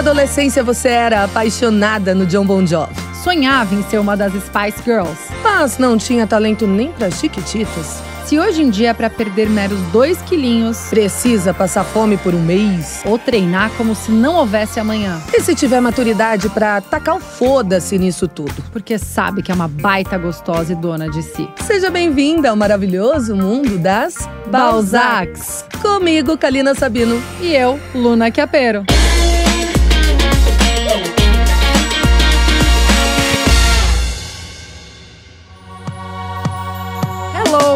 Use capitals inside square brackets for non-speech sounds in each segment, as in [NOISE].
adolescência você era apaixonada no John Bon Jovi, Sonhava em ser uma das Spice Girls. mas não tinha talento nem para chiquititas. Se hoje em dia é pra perder meros dois quilinhos Precisa passar fome por um mês. ou treinar como se não houvesse amanhã, E se tiver maturidade pra tacar o foda-se nisso tudo? porque sabe que é uma baita gostosa e dona de si. Seja bem-vinda ao maravilhoso mundo das Balzacs. Comigo, Kalina Sabino. E eu, Luna Chiapero.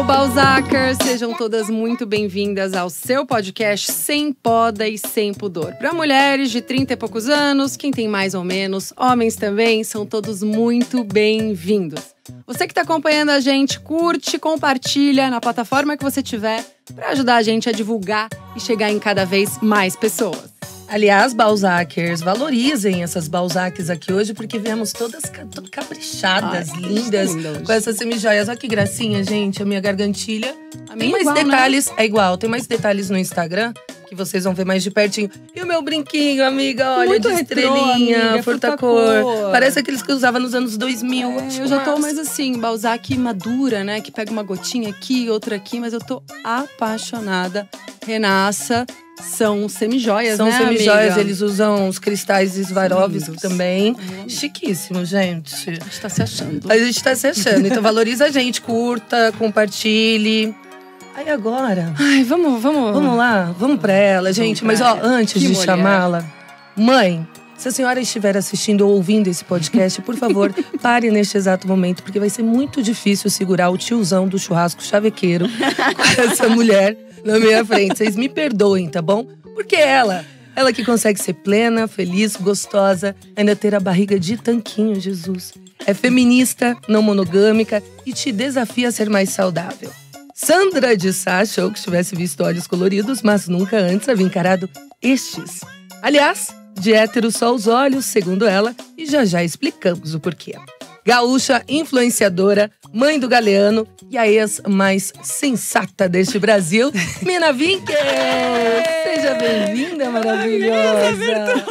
Balzacers! Sejam todas muito bem-vindas ao seu podcast Sem Poda e Sem Pudor. Para mulheres de 30 e poucos anos, quem tem mais ou menos, homens também, são todos muito bem-vindos. Você que está acompanhando a gente, curte, compartilha na plataforma que você tiver para ajudar a gente a divulgar e chegar em cada vez mais pessoas. Aliás, Balzacers, valorizem essas Balzacs aqui hoje, porque viemos todas caprichadas, Ai, lindas, com essas semijoias. Olha que gracinha, gente. A minha gargantilha. A Tem minha mais igual, né? detalhes, é igual, tem mais detalhes no Instagram que vocês vão ver mais de pertinho. E o meu brinquinho, amiga, olha, Muito de retrô, estrelinha, amiga, furtacor. furtacor. Parece aqueles que eu usava nos anos 2000. É, eu já tô massa. mais assim, Balzac madura, né? Que pega uma gotinha aqui, outra aqui, mas eu tô apaixonada. Renasça, são semijoias, São né, semijoias, amiga? eles usam os cristais Swarovski também. Ai, Chiquíssimo, gente. A gente tá se achando. A gente tá se achando. Então valoriza a gente, curta, compartilhe. Aí agora, Ai, vamos, vamos. vamos lá, vamos pra ela, gente. pra Mas ó, antes Que de chamá-la, mãe, se a senhora estiver assistindo ou ouvindo esse podcast, por favor, [LAUGHS] pare neste exato momento, porque vai ser muito difícil segurar o tiozão do churrasco chavequeiro com essa mulher na minha frente. Vocês me perdoem, tá bom? Porque ela, ela que consegue ser plena, feliz, gostosa, ainda ter a barriga de tanquinho, Jesus. É feminista, não monogâmica e te desafia a ser mais saudável. Sandra de Sá achou que tivesse visto olhos coloridos, mas nunca antes havia encarado estes. Aliás, de hétero só os olhos, segundo ela, e já já explicamos o porquê. Gaúcha, influenciadora, mãe do Galeano e a ex mais sensata deste Brasil, [LAUGHS] Mina Vinker! Seja bem-vinda, maravilhosa! Maravilhosa,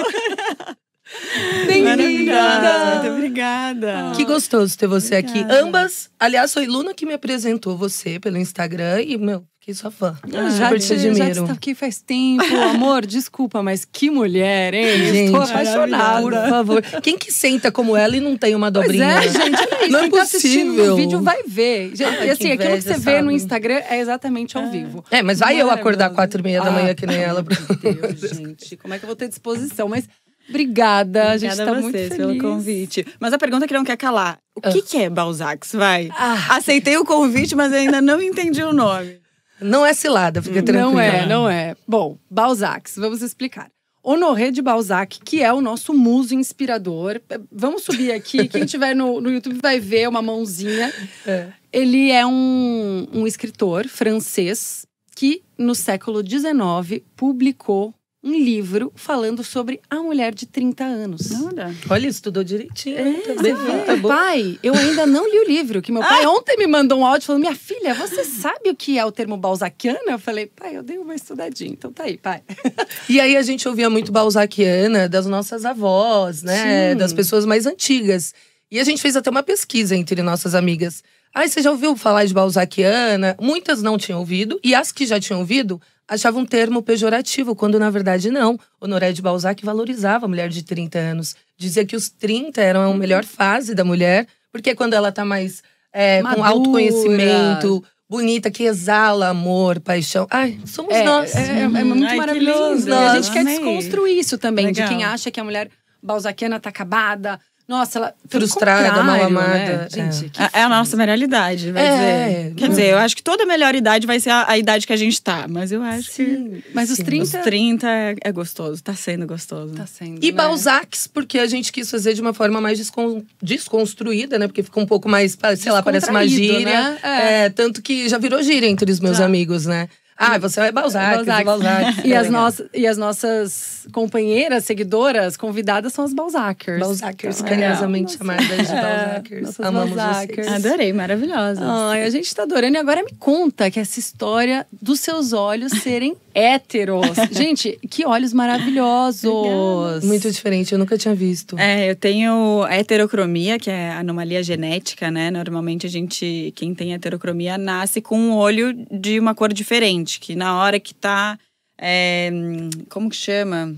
muito Bem-vinda! obrigada. Que gostoso ter você aqui. Obrigada. Ambas, aliás, foi Luna que me apresentou você pelo Instagram e, meu, fiquei sua fã. Ah, Super já, te te, já que admiro. você tá aqui faz tempo, amor, [LAUGHS] desculpa, mas que mulher, hein? Gente, Estou apaixonada. Por favor. Quem que senta como ela e não tem uma Pois dobrinha? é, gente, olha isso. Não é Quem tá assistindo possível. no vídeo vai ver. Gente, e assim, que aquilo que você vê no sabe? Instagram é exatamente ao vivo. É, mas vai eu acordar quatro e meia da manhã Ah, que nem ela. Meu Deus, gente, como é que eu vou ter disposição? Mas obrigada, a gente Obrigada tá a muito vocês feliz. pelo convite. Mas a pergunta que não quer calar: o Ah. que, que é Balzacs? Vai. Ah, Aceitei o convite, mas ainda não entendi o nome. Não é cilada, fica tranquila. Não é, não é. Bom, Balzac, vamos explicar. Honoré de Balzac, que é o nosso muso inspirador. Vamos subir aqui, quem [LAUGHS] tiver no, no YouTube vai ver uma mãozinha. É. Ele é um, um escritor francês que, no século XIX, publicou um livro falando sobre a mulher de 30 anos. Olha. Olha, estudou direitinho. É, tá tá bom. pai, eu ainda não li o livro, que meu pai ontem me mandou um áudio falando: Minha filha, você sabe o que é o termo balzaquiana? Eu falei, pai, eu dei uma estudadinha, então tá aí, pai. [LAUGHS] E aí a gente ouvia muito balzaquiana das nossas avós, né? Sim. Das pessoas mais antigas. E a gente fez até uma pesquisa entre nossas amigas. Ai, você já ouviu falar de balzaquiana? Muitas não tinham ouvido. E as que já tinham ouvido achavam um termo pejorativo, quando na verdade não. Honoré de Balzac valorizava a mulher de 30 anos. Dizia que os 30 eram a melhor fase da mulher, porque é quando ela tá mais é, com autoconhecimento, bonita, que exala amor, paixão. Ai, somos É, nós. é, é- é muito Ai, que maravilhoso. lindo. E a gente quer Amei. desconstruir isso também, de Legal. quem acha que a mulher balzaquiana tá acabada. Nossa, ela. Frustrada, mal né? amada, Gente, que É é a nossa melhor idade, vai É, dizer. Quer não. dizer, eu acho que toda melhor idade vai ser a, a idade que a gente tá. Mas eu acho que Sim. Mas os Sim. 30 os 30 é, é gostoso. Tá sendo gostoso. tá sendo. E né? Balzacs, porque a gente quis fazer de uma forma mais descon- desconstruída, né? Porque fica um pouco mais, sei lá, parece uma gíria. né? É. É, tanto que já virou gíria entre os meus Já. amigos, né? Ah, você é Balzac, Balzac. Balzac. [LAUGHS] E as, Legal. nossas, e as nossas companheiras, seguidoras, convidadas são as Balzacers. Balzacers, Então, carinhosamente é. chamadas de É, Balzacers. nossas Amamos Balzacers. vocês. Adorei, maravilhosa. Ai, a gente tá adorando. E agora me conta que essa história dos seus olhos serem [LAUGHS] héteros. gente, que olhos maravilhosos. Muito diferente, eu nunca tinha visto. É, eu tenho a heterocromia, que é anomalia genética, né? Normalmente a gente, quem tem heterocromia, nasce com um olho de uma cor diferente, que na hora que tá. é, como que chama?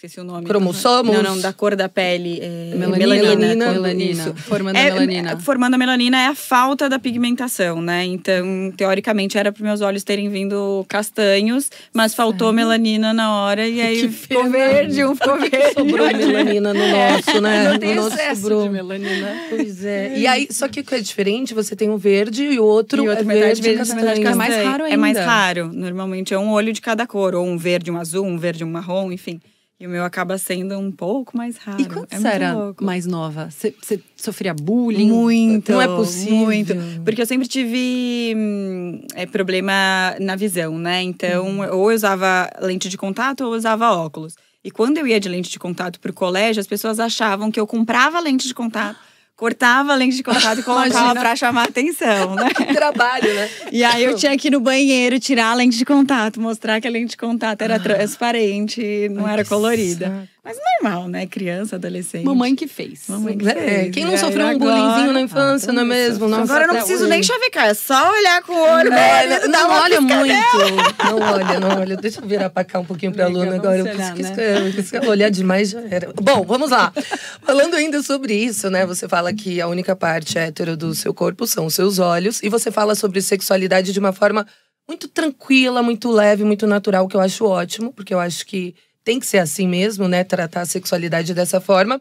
Esqueci o nome. Cromossomos? Não, não, da cor da pele. É, Melanina. Melanina. Melanina. Isso. Formando a É, melanina. formando a melanina é a falta da pigmentação, né? Então, teoricamente, era para meus olhos terem vindo castanhos, mas faltou melanina na hora e aí ficou verde, um ficou [LAUGHS] verde. Sobrou melanina no nosso, né? No nosso sobrou. de melanina. Pois é. E aí, só que o que é diferente, você tem um verde e o outro, E outro é verde, verde, castanho. É mais raro É mais ainda. raro. Normalmente é um olho de cada cor, ou um verde, um azul, um verde, um marrom, enfim. E o meu acaba sendo um pouco mais raro. E quando é você era louco. mais nova? Você, você sofria bullying? Muito. Não é possível. Muito. Porque eu sempre tive hum, é, problema na visão, né? Então, Uhum. ou eu usava lente de contato ou eu usava óculos. E quando eu ia de lente de contato pro colégio, as pessoas achavam que eu comprava lente de contato, cortava a lente de contato e colocava pra chamar atenção, né? [LAUGHS] Trabalho, né? E aí eu tinha que ir no banheiro tirar a lente de contato, mostrar que a lente de contato era transparente, não Ai, era colorida. saco. Mas normal, né? Criança, adolescente. Mamãe que fez. Mamãe que É, fez. quem não sofreu um bullyingzinho na infância, não é mesmo? Nossa, Agora eu não preciso hoje. nem chavecar, é só olhar com o olho. É, né? não, não olha muito. Não olha, não olha. Deixa eu virar pra cá um pouquinho pra Luna agora. Eu olhar, preciso né? eu olhar demais já era. Bom, vamos lá. Falando ainda sobre isso, né? Você fala que a única parte hétero do seu corpo são os seus olhos. E você fala sobre sexualidade de uma forma muito tranquila, muito leve, muito natural, que eu acho ótimo, porque eu acho que tem que ser assim mesmo, né? Tratar a sexualidade dessa forma.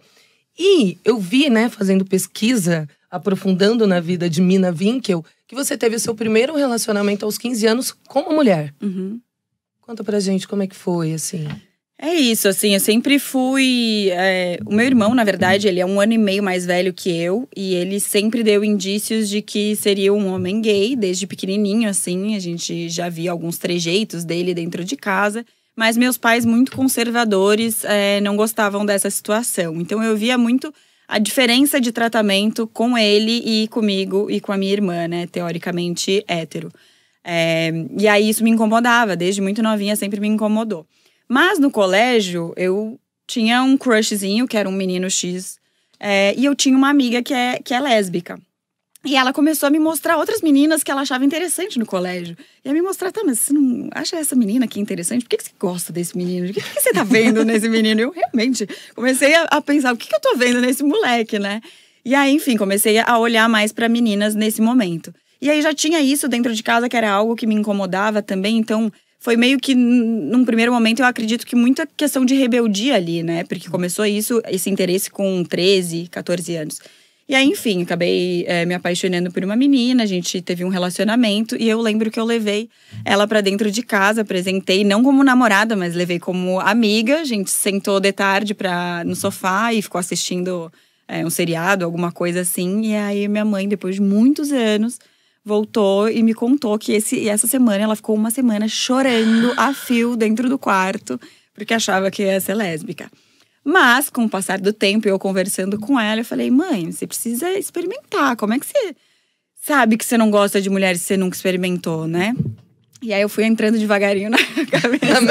E eu vi, né, fazendo pesquisa, aprofundando na vida de Mina Winkel, que você teve o seu primeiro relacionamento aos 15 anos com uma mulher. Uhum. Conta pra gente como é que foi, assim. É isso, assim, eu sempre fui. é, o meu irmão, na verdade, ele é um ano e meio mais velho que eu, e ele sempre deu indícios de que seria um homem gay, desde pequenininho, assim. A gente já via alguns trejeitos dele dentro de casa, mas meus pais, muito conservadores, é, não gostavam dessa situação. Então eu via muito a diferença de tratamento com ele e comigo e com a minha irmã, né, teoricamente hétero. É, e aí isso me incomodava, desde muito novinha sempre me incomodou. Mas no colégio, eu tinha um crushzinho, que era um menino X. é, e eu tinha uma amiga que é, que é lésbica. E ela começou a me mostrar outras meninas que ela achava interessante no colégio. E a me mostrar, tá, mas você não acha essa menina aqui interessante? Por que, você gosta desse menino? O que, você tá vendo nesse menino? Eu realmente comecei a, pensar, o que, que eu tô vendo nesse moleque, né? E aí, enfim, comecei a olhar mais para meninas nesse momento. E aí já tinha isso dentro de casa, que era algo que me incomodava também. Então, foi meio que, num primeiro momento, eu acredito que muita questão de rebeldia ali, né? Porque começou isso, esse interesse com 13, 14 anos. E aí, enfim, acabei eh, me apaixonando por uma menina, a gente teve um relacionamento e eu lembro que eu levei ela pra dentro de casa, apresentei não como namorada, mas levei como amiga. A gente sentou de tarde pra, no sofá e ficou assistindo eh, um seriado, alguma coisa assim. E aí minha mãe, depois de muitos anos, voltou e me contou que esse, essa semana ela ficou uma semana chorando a fio dentro do quarto, porque achava que ia ser lésbica. Mas, com o passar do tempo, eu conversando com ela, eu falei: mãe, você precisa experimentar. Como é que você sabe que você não gosta de mulheres se você nunca experimentou, né? E aí eu fui entrando devagarinho [LAUGHS] na cabeça.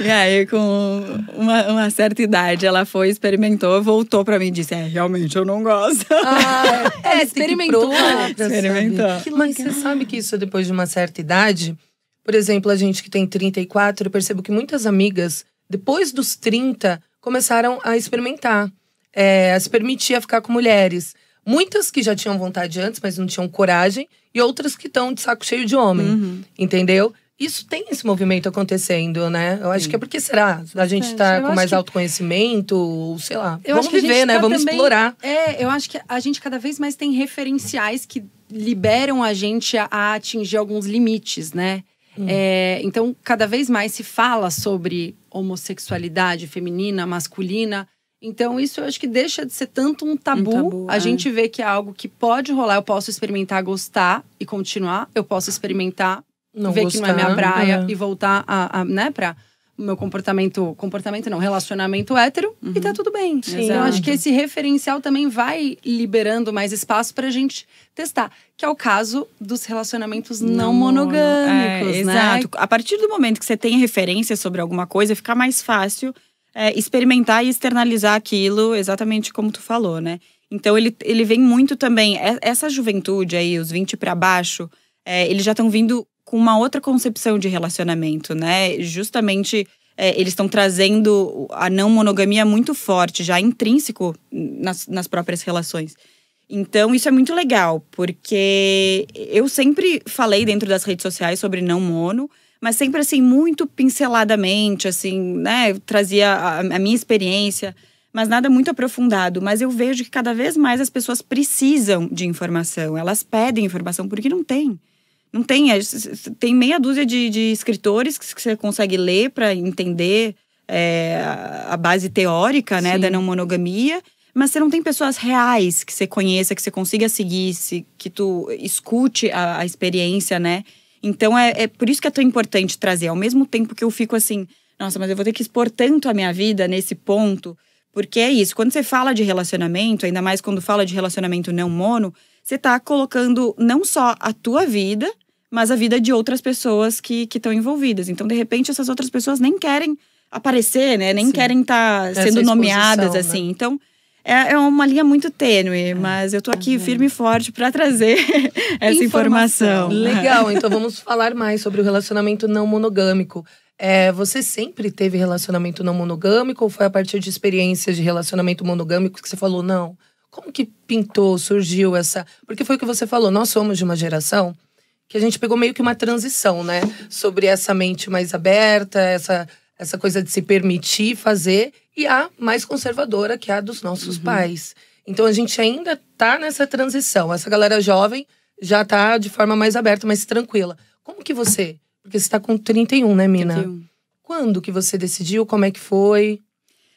[LAUGHS] e aí, com uma, uma certa idade, ela foi, experimentou, voltou pra mim e disse: É, realmente eu não gosto. Ah, [LAUGHS] É, experimentou. pra Experimentou. Mas você sabe que isso depois de uma certa idade, por exemplo, a gente que tem 34, eu percebo que muitas amigas, depois dos 30, começaram a experimentar, é, a se permitir a ficar com mulheres. Muitas que já tinham vontade antes, mas não tinham coragem, e outras que estão de saco cheio de homem, Uhum. entendeu? Isso tem esse movimento acontecendo, né? Eu acho que é porque será? A gente Bastante. tá Eu com mais que- autoconhecimento, ou sei lá. Eu Vamos viver, né? tá Vamos também- explorar. É, eu acho que a gente cada vez mais tem referenciais que liberam a gente a, a atingir alguns limites, né? É, então, cada vez mais se fala sobre homossexualidade feminina, masculina. Então, isso eu acho que deixa de ser tanto um tabu. Um tabu, a é. gente vê que é algo que pode rolar. Eu posso experimentar, gostar e continuar. Eu posso experimentar, Não ver que não é minha gostar, praia é. e voltar a, a, né, pra o meu comportamento, comportamento não, relacionamento hétero e tá tudo bem. Sim. Então, eu acho que esse referencial também vai liberando mais espaço pra gente testar. Que é o caso dos relacionamentos não, monogâmicos, É, né? Exato. A partir do momento que você tem referência sobre alguma coisa, fica mais fácil é, experimentar e externalizar aquilo exatamente como tu falou, né? Então ele, ele vem muito também. é- Essa juventude aí, os 20 para baixo, é, eles já estão vindo com uma outra concepção de relacionamento, né? Justamente é, eles estão trazendo a não monogamia muito forte, já intrínseco nas, nas próprias relações. Então, isso é muito legal, porque eu sempre falei dentro das redes sociais sobre não mono, mas sempre assim, muito pinceladamente, assim, né? Trazia a, a minha experiência, mas nada muito aprofundado. Mas eu vejo que cada vez mais as pessoas precisam de informação, elas pedem informação, porque não tem. Não tem. é, Tem meia dúzia de, de escritores que você consegue ler para entender é, a- base teórica né, Sim. da não monogamia. Mas você não tem pessoas reais que você conheça, que você consiga seguir, se, que tu escute a, a experiência, né? Então é, é por isso que é tão importante trazer. Ao mesmo tempo que eu fico assim, nossa, mas eu vou ter que expor tanto a minha vida nesse ponto. Porque é isso, quando você fala de relacionamento, ainda mais quando fala de relacionamento não mono, você tá colocando não só a tua vida, mas a vida de outras pessoas que estão envolvidas. Então, de repente, essas outras pessoas nem querem aparecer, né? Nem Sim. querem estar Essa sendo nomeadas, exposição, assim. Então, é, é uma linha muito tênue, mas eu tô aqui firme e forte para trazer [LAUGHS] essa Informação. informação. Legal, [LAUGHS] então vamos falar mais sobre o relacionamento não monogâmico. É, você sempre teve relacionamento não monogâmico ou foi a partir de experiências de relacionamento monogâmico que você falou, não? Como que pintou, surgiu essa. Porque foi o que você falou, nós somos de uma geração que a gente pegou meio que uma transição, né? Sobre essa mente mais aberta, essa, essa coisa de se permitir fazer, e a mais conservadora, que é a dos nossos pais. Então a gente ainda tá nessa transição. Essa galera jovem já tá de forma mais aberta, mais tranquila. Como que você. Porque você tá com 31, né, Mina? 31. Quando que você decidiu? Como é que foi?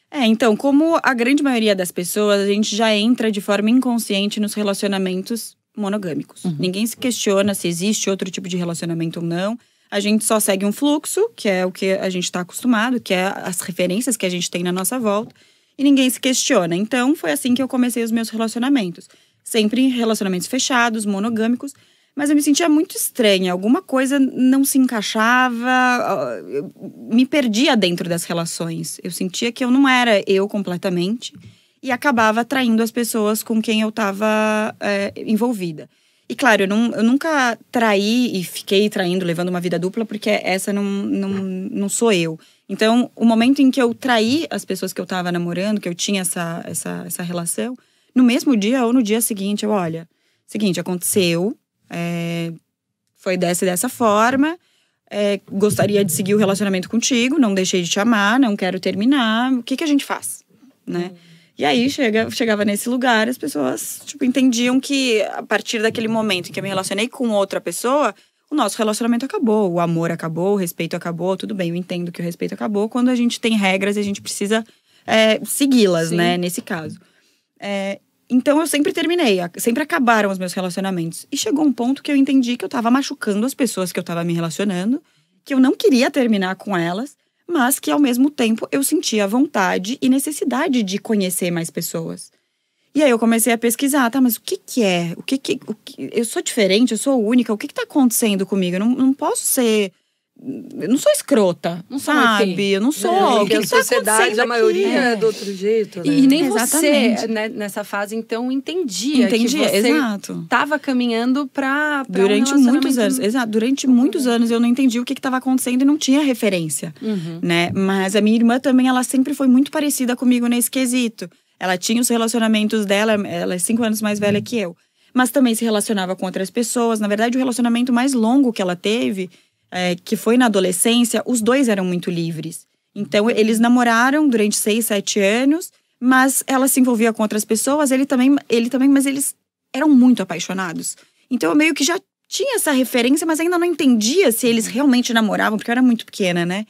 É, então, como a grande maioria das pessoas, a gente já entra de forma inconsciente nos relacionamentos monogâmicos. Ninguém se questiona se existe outro tipo de relacionamento ou não. A gente só segue um fluxo, que é o que a gente está acostumado, que é as referências que a gente tem na nossa volta, e ninguém se questiona. Então, foi assim que eu comecei os meus relacionamentos. Sempre em relacionamentos fechados, monogâmicos, mas eu me sentia muito estranha. Alguma coisa não se encaixava, eu me perdia dentro das relações. Eu sentia que eu não era eu completamente e acabava atraindo as pessoas com quem eu estava envolvida. E claro, eu, não, eu nunca traí e fiquei traindo, levando uma vida dupla, porque essa não, não, não sou eu. Então, o momento em que eu traí as pessoas que eu estava namorando, que eu tinha essa, essa, essa relação, no mesmo dia ou no dia seguinte, eu, olha, seguinte, aconteceu, é, foi dessa e dessa forma, é, gostaria de seguir o relacionamento contigo, não deixei de te amar, não quero terminar, o que, que a gente faz, né? E aí chega, chegava nesse lugar, as pessoas tipo, entendiam que a partir daquele momento em que eu me relacionei com outra pessoa, o nosso relacionamento acabou, o amor acabou, o respeito acabou, tudo bem, eu entendo que o respeito acabou quando a gente tem regras e a gente precisa é, segui-las, né, nesse caso. É, então eu sempre terminei, sempre acabaram os meus relacionamentos. E chegou um ponto que eu entendi que eu tava machucando as pessoas que eu tava me relacionando, que eu não queria terminar com elas, mas que ao mesmo tempo eu sentia vontade e necessidade de conhecer mais pessoas. E aí eu comecei a pesquisar, tá, mas o que que é? O que que, o que eu sou diferente, eu sou única, o que que tá acontecendo comigo? Eu não, não posso ser eu não sou escrota, Não um sabe? Eu não sou. É, o porque que, a que tá sociedade, a maioria aqui? é do outro jeito, né? E nem Exatamente. você, né, nessa fase, então, entendia Entendi, que você exato. estava caminhando para Durante muitos anos, exato. Durante muitos anos eu não entendi o que estava acontecendo e não tinha referência, Uhum. né? Mas a minha irmã também, ela sempre foi muito parecida comigo nesse quesito. Ela tinha os relacionamentos dela, ela é cinco anos mais velha que eu. Mas também se relacionava com outras pessoas. Na verdade, o relacionamento mais longo que ela teve, é, que foi na adolescência, os dois eram muito livres. Então, eles namoraram durante seis, sete anos, mas ela se envolvia com outras pessoas, ele também, ele também, mas eles eram muito apaixonados. Então, eu meio que já tinha essa referência, mas ainda não entendia se eles realmente namoravam, porque eu era muito pequena, né?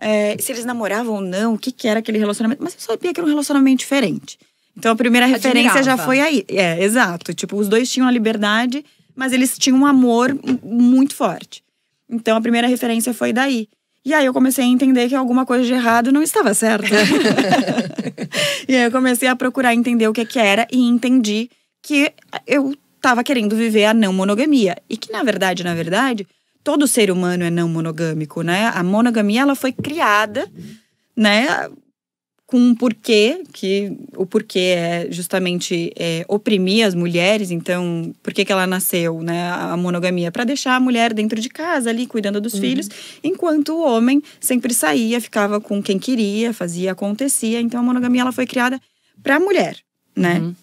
é, se eles namoravam ou não, o que, que era aquele relacionamento. Mas eu sabia que era um relacionamento diferente. Então a primeira referência Admirava. já foi aí. É, exato. Tipo, os dois tinham a liberdade, mas eles tinham um amor muito forte. Então a primeira referência foi daí. E aí eu comecei a entender que alguma coisa de errado não estava certa. [LAUGHS] e aí eu comecei a procurar entender o que que era e entendi que eu estava querendo viver a não monogamia. E que na verdade, na verdade, todo ser humano é não monogâmico, né? A monogamia ela foi criada, né, com um porquê, que o porquê é justamente é, oprimir as mulheres. Então, por que, que ela nasceu, né? A monogamia para deixar a mulher dentro de casa ali cuidando dos filhos, enquanto o homem sempre saía, ficava com quem queria, fazia acontecia. Então, a monogamia ela foi criada para a mulher, né? Uhum.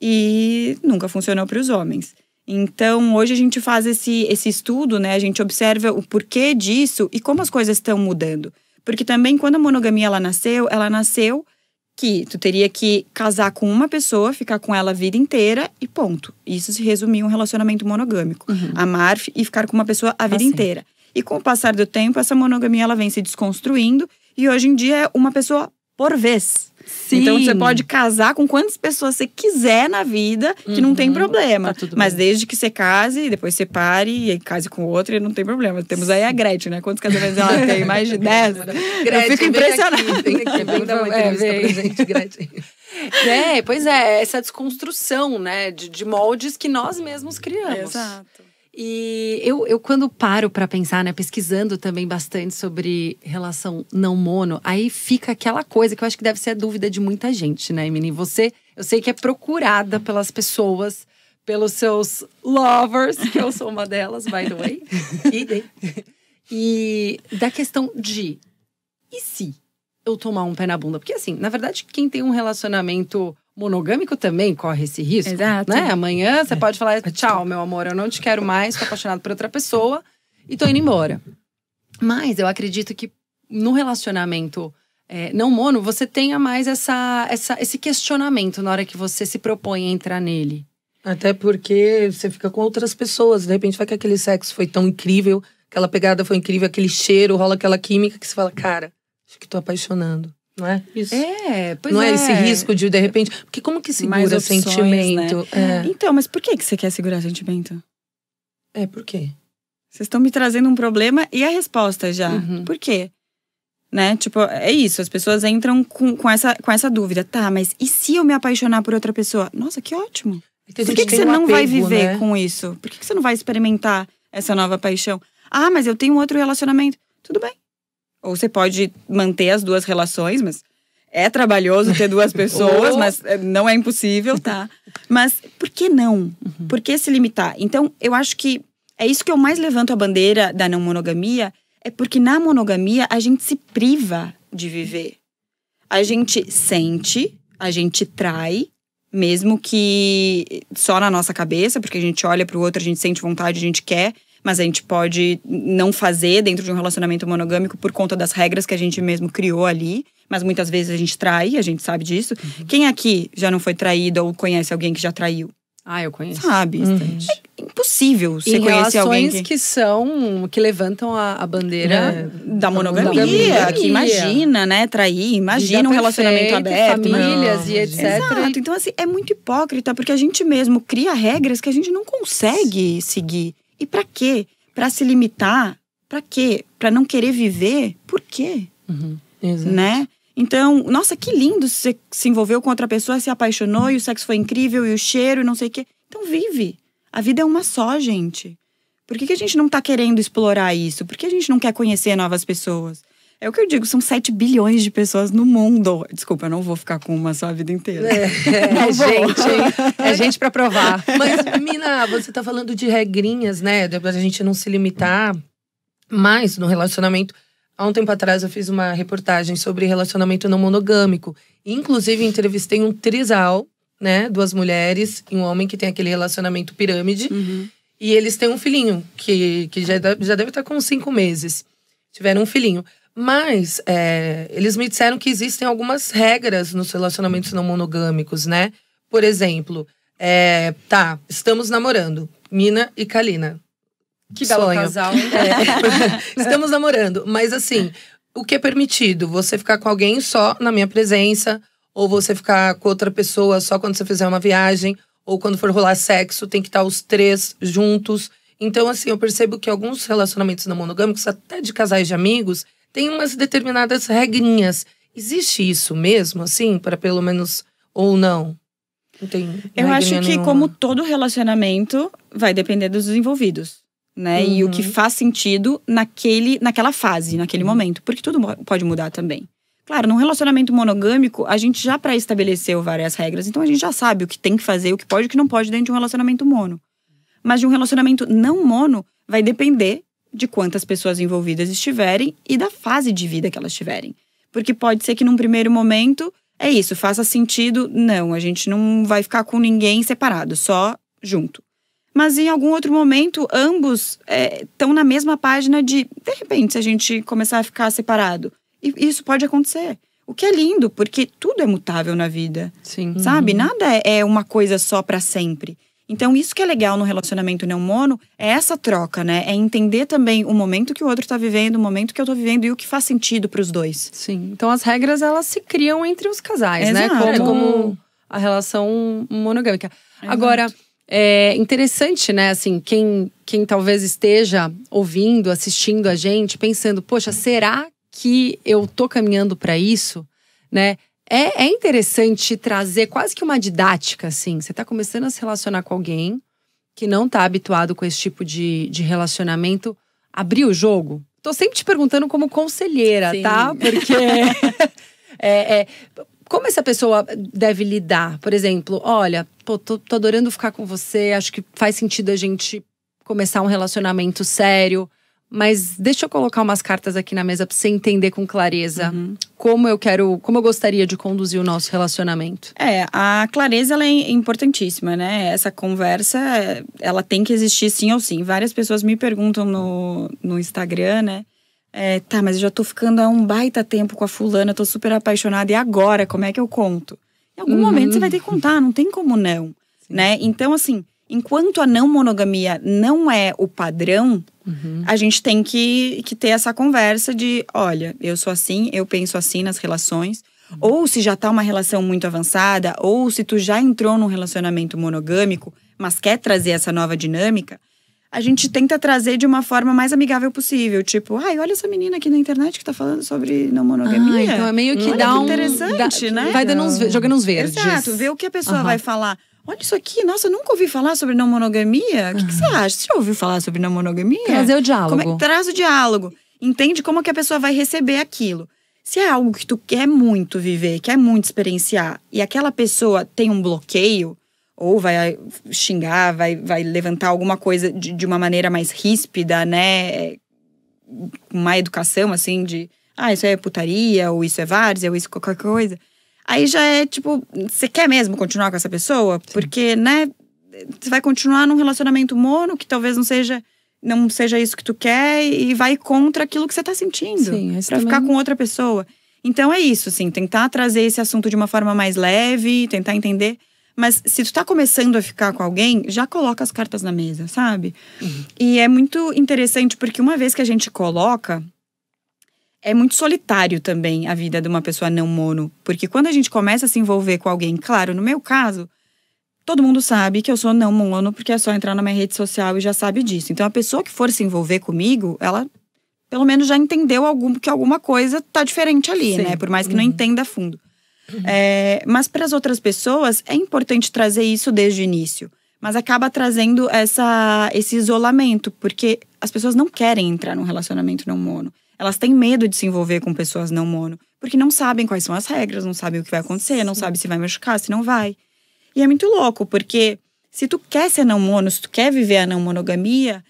E nunca funcionou para os homens. Então, hoje a gente faz esse, esse estudo, né? A gente observa o porquê disso e como as coisas estão mudando. Porque também, quando a monogamia ela nasceu, ela nasceu que tu teria que casar com uma pessoa, ficar com ela a vida inteira e ponto. Isso se resumia um relacionamento monogâmico. Amar e ficar com uma pessoa a vida Uhum. sim. inteira. E com o passar do tempo, essa monogamia ela vem se desconstruindo e hoje em dia é uma pessoa por vez. Sim. Então você pode casar com quantas pessoas você quiser na vida, que não tem Uhum. problema. Tá Mas bem. desde que você case, depois separe e case com outra, e não tem problema. Temos aí a Gretchen, né? Quantos casamentos ela tem? [LAUGHS] Mais de 10? Eu fico impressionada. Vem aqui, vem dar uma [LAUGHS] É, entrevista vem. pra gente, Gretchen. [LAUGHS] É, pois é, essa desconstrução, né, de, de moldes que nós mesmos criamos. Exato. E eu, eu quando paro pra pensar, né, pesquisando também bastante sobre relação não mono, aí fica aquela coisa que eu acho que deve ser a dúvida de muita gente, né, Emily? Você, eu sei que é procurada pelas pessoas, pelos seus lovers, que eu sou uma delas, by the way. [LAUGHS] E da questão de e se eu tomar um pé na bunda? Porque assim, na verdade, quem tem um relacionamento monogâmico também corre esse risco. Exato. Né? Amanhã você pode falar: tchau, meu amor, eu não te quero mais, tô apaixonado por outra pessoa e tô indo embora. Mas eu acredito que no relacionamento é, não mono, você tenha mais essa, essa, esse questionamento na hora que você se propõe a entrar nele. Até porque você fica com outras pessoas. De repente vai que aquele sexo foi tão incrível, aquela pegada foi incrível, aquele cheiro, rola aquela química que você fala, cara, acho que tô apaixonando. Não é isso? É, pois não é. é. esse risco de, de repente. Porque como que segura opções, né? sentimento? Então, mas por que que você quer segurar sentimento? É. é, por quê? Vocês estão me trazendo um problema e a resposta já. Uhum. Por quê? Né? Tipo, é isso. As pessoas entram com, com, essa, com essa dúvida. Tá, mas e se eu me apaixonar por outra pessoa? Nossa, que ótimo. A Por que, que você um não vai apego, viver né? com isso? Por que, que você não vai experimentar essa nova paixão? Ah, mas eu tenho outro relacionamento. Tudo bem. Ou você pode manter as duas relações, mas é trabalhoso ter duas [LAUGHS] pessoas, Ou- mas é, não é impossível, tá? Mas por que não? Por que se limitar? Então, eu acho que é isso que eu mais levanto a bandeira da não monogamia, é porque na monogamia a gente se priva de viver. A gente sente, a gente trai, mesmo que só na nossa cabeça, porque a gente olha pro outro, a gente sente vontade, a gente quer, mas a gente pode não fazer dentro de um relacionamento monogâmico por conta das regras que a gente mesmo criou ali. Mas muitas vezes a gente trai, a gente sabe disso. Quem aqui já não foi traído ou conhece alguém que já traiu? Ah, eu conheço. Sabe? Uhum. Impossível você em conhecer alguém relações que... que... são que levantam a, a bandeira É. da monogamia, monogamia. que imagina, né, trair, imagina Vida um relacionamento perfeita, aberto, mas- famílias Não, e etc. Exato. Então, assim, é muito hipócrita, porque a gente mesmo cria regras que a gente não consegue seguir. E pra quê? Pra se limitar? Pra quê? Pra não querer viver? Por quê? Uhum. Exato. Né? Então, nossa, que lindo você se envolveu com outra pessoa, se apaixonou e o sexo foi incrível e o cheiro e não sei o quê. Então, vive. A vida é uma só, gente. Por que, que a gente não tá querendo explorar isso? Por que a gente não quer conhecer novas pessoas? É o que eu digo, são 7 bilhões de pessoas no mundo. Desculpa, eu não vou ficar com uma só a vida inteira. É, [LAUGHS] é gente, hein? É gente pra provar. Mas, Mina, você tá falando de regrinhas, né? Pra gente não se limitar mais no relacionamento. Há um tempo atrás eu fiz uma reportagem sobre relacionamento não monogâmico. Inclusive, entrevistei um trisal, né? Duas mulheres e um homem que tem aquele relacionamento pirâmide. Uhum. E eles têm um filhinho, que, que já, deve- já deve estar com cinco meses. Tiveram um filhinho. Mas é, eles me disseram que existem algumas regras nos relacionamentos não monogâmicos, né? Por exemplo, é, tá, estamos namorando, Mina e Kalina. Que belo Sonho. casal. [LAUGHS] É, [LAUGHS] estamos namorando, mas assim, o que é permitido? Você ficar com alguém só na minha presença, ou você ficar com outra pessoa só quando você fizer uma viagem, ou quando for rolar sexo, tem que estar os três juntos. Então, assim, eu percebo que alguns relacionamentos não monogâmicos, até de casais de amigos, tem umas determinadas regrinhas. Existe isso mesmo, assim, para pelo menos ou não? Não tem Eu acho que, nenhuma. como todo relacionamento, vai depender dos envolvidos. Né? E o que Uhum. faz sentido naquele, naquela fase, naquele momento. Porque tudo pode mudar também. Claro, num relacionamento monogâmico, a gente já pré-estabeleceu várias regras. Então a gente já sabe o que tem que fazer, o que pode e o que não pode dentro de um relacionamento mono. Mas de um relacionamento não mono, vai depender de quantas pessoas envolvidas estiverem e da fase de vida que elas tiverem. Porque pode ser que num primeiro momento é isso, faça sentido. Não, a gente não vai ficar com ninguém separado, só junto. Mas em algum outro momento, ambos estão na mesma página de, de repente, se a gente começar a ficar separado. E isso pode acontecer. O que é lindo, porque tudo é mutável na vida, Sim. sabe? Nada é uma coisa só para sempre. Então, isso que é legal no relacionamento não mono é essa troca, né? É entender também o momento que o outro tá vivendo, o momento que eu tô vivendo e o que faz sentido pros dois. Sim. Então as regras elas se criam entre os casais, né? Exato. Como, É, como- a relação monogâmica. Agora, é interessante, né? Assim, quem, quem talvez esteja ouvindo, assistindo a gente, pensando, poxa, será que eu tô caminhando para isso, né? É, é interessante trazer quase que uma didática, assim. Você tá começando a se relacionar com alguém que não tá habituado com esse tipo de, de relacionamento, abrir o jogo. Tô sempre te perguntando como conselheira, Sim. tá? Porque [LAUGHS] é, é, como essa pessoa deve lidar? Por exemplo, olha, pô, tô, tô adorando ficar com você, acho que faz sentido a gente começar um relacionamento sério. Mas deixa eu colocar umas cartas aqui na mesa pra você entender com clareza como eu quero, como eu gostaria de conduzir o nosso relacionamento. É, a clareza ela é importantíssima, né? Essa conversa, ela tem que existir sim ou sim. Várias pessoas me perguntam no, no Instagram, né? É, tá, mas eu já tô ficando há um baita tempo com a fulana, tô super apaixonada, e agora, como é que eu conto? Em algum Uhum. momento você vai ter que contar, não tem como não, né? Então, assim, enquanto a não monogamia não é o padrão, a gente tem que, que ter essa conversa de, olha, eu sou assim, eu penso assim nas relações. Ou se já tá uma relação muito avançada, ou se tu já entrou num relacionamento monogâmico, mas quer trazer essa nova dinâmica, a gente tenta trazer de uma forma mais amigável possível. Tipo, ai, olha essa menina aqui na internet que tá falando sobre não monogamia. Ah, então é meio que Olha dá que um. interessante, dá- né? Vai dando uns, jogando uns verdes. Exato, ver o que a pessoa Aham. vai falar. Olha isso aqui, nossa, nunca ouvi falar sobre não monogamia. O que, que você acha? Você já ouviu falar sobre não monogamia? Trazer o diálogo. Como é, traz o diálogo. Entende como que a pessoa vai receber aquilo. Se é algo que tu quer muito viver, quer muito experienciar, e aquela pessoa tem um bloqueio, ou vai xingar, vai, vai levantar alguma coisa de, de uma maneira mais ríspida, né? Com má educação, assim, de ah, isso é putaria, ou isso é várzea, ou isso é qualquer coisa. Aí já é tipo, você quer mesmo continuar com essa pessoa? Porque, né, você vai continuar num relacionamento mono que talvez não seja não seja isso que tu quer e vai contra aquilo que você tá sentindo Sim, Pra também- ficar com outra pessoa. Então é isso, assim, tentar trazer esse assunto de uma forma mais leve, tentar entender. Mas se tu tá começando a ficar com alguém, já coloca as cartas na mesa, sabe? E é muito interessante porque uma vez que a gente coloca, é muito solitário também a vida de uma pessoa não mono. Porque quando a gente começa a se envolver com alguém, claro, no meu caso, todo mundo sabe que eu sou não mono, porque é só entrar na minha rede social e já sabe disso. Então a pessoa que for se envolver comigo, ela pelo menos já entendeu algum, que alguma coisa tá diferente ali, Sim. né? Por mais que não entenda a fundo. É, mas para as outras pessoas é importante trazer isso desde o início. Mas acaba trazendo essa, esse isolamento, porque as pessoas não querem entrar num relacionamento não mono. Elas têm medo de se envolver com pessoas não mono, porque não sabem quais são as regras, não sabem o que vai acontecer, não sabem se vai machucar, se não vai. E é muito louco, porque se tu quer ser não mono, se tu quer viver a não monogamia,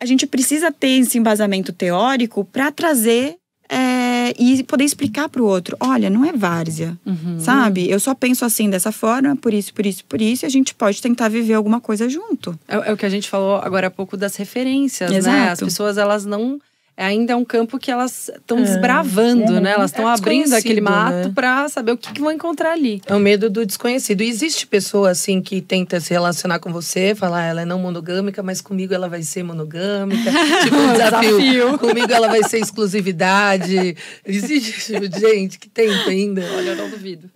a gente precisa ter esse embasamento teórico para trazer é, e poder explicar para o outro: olha, não é várzea, Uhum. sabe? Eu só penso assim dessa forma, por isso, por isso, por isso, e a gente pode tentar viver alguma coisa junto. É, é o que a gente falou agora há pouco das referências, né? Exato. As pessoas, elas não. Ainda é um campo que elas estão desbravando, Uhum. né? Elas estão É abrindo aquele desconhecido, mato né? pra saber o que, que vão encontrar ali. É o medo do desconhecido. E existe pessoa assim que tenta se relacionar com você, falar ela é não monogâmica, mas comigo ela vai ser monogâmica. [LAUGHS] tipo um desafio. Desafio. Comigo ela vai ser exclusividade. Existe gente que tenta ainda. Olha, eu não duvido.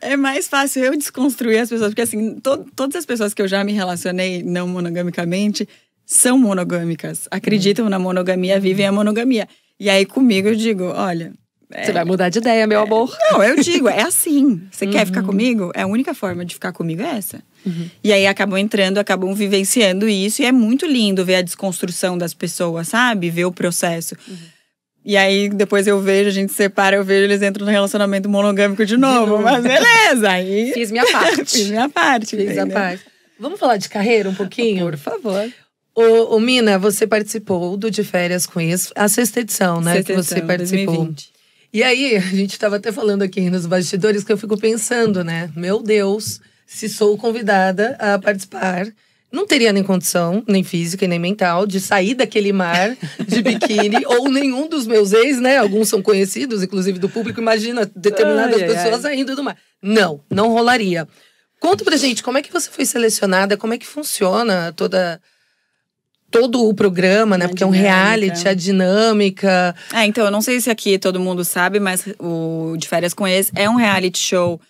É mais fácil eu desconstruir as pessoas, porque assim, to- todas as pessoas que eu já me relacionei não monogamicamente são monogâmicas, acreditam na monogamia, vivem a monogamia. E aí comigo eu digo, olha, é- Você vai mudar de ideia, meu amor. não, eu digo, é assim. Você quer ficar comigo? É a única forma de ficar comigo é essa. E aí acabam entrando, acabam vivenciando isso. E é muito lindo ver a desconstrução das pessoas, sabe? Ver o processo. E aí, depois eu vejo, a gente separa, eu vejo, eles entram no relacionamento monogâmico de novo. novo. Mas beleza, aí. Fiz minha parte. [LAUGHS] Fiz minha parte. Fiz a entendeu? paz. Vamos falar de carreira um pouquinho? Por favor. Ô, ô, Mina, você participou do De Férias com Ex, a sexta edição, né? Sexta que você edição, participou. 2020. E aí, a gente estava até falando aqui nos bastidores que eu fico pensando, né? Meu Deus, se sou convidada a participar, não teria nem condição, nem física e nem mental, de sair daquele mar de biquíni, [LAUGHS] ou nenhum dos meus ex, né? Alguns são conhecidos, inclusive do público, imagina determinadas Ai, ai, pessoas saindo do mar. Não, não rolaria. Conta pra gente, como é que você foi selecionada? Como é que funciona toda todo o programa, né? A Porque é um dinâmica. reality, a dinâmica. É, então, eu não sei se aqui todo mundo sabe, mas o De Férias com Ex é um reality show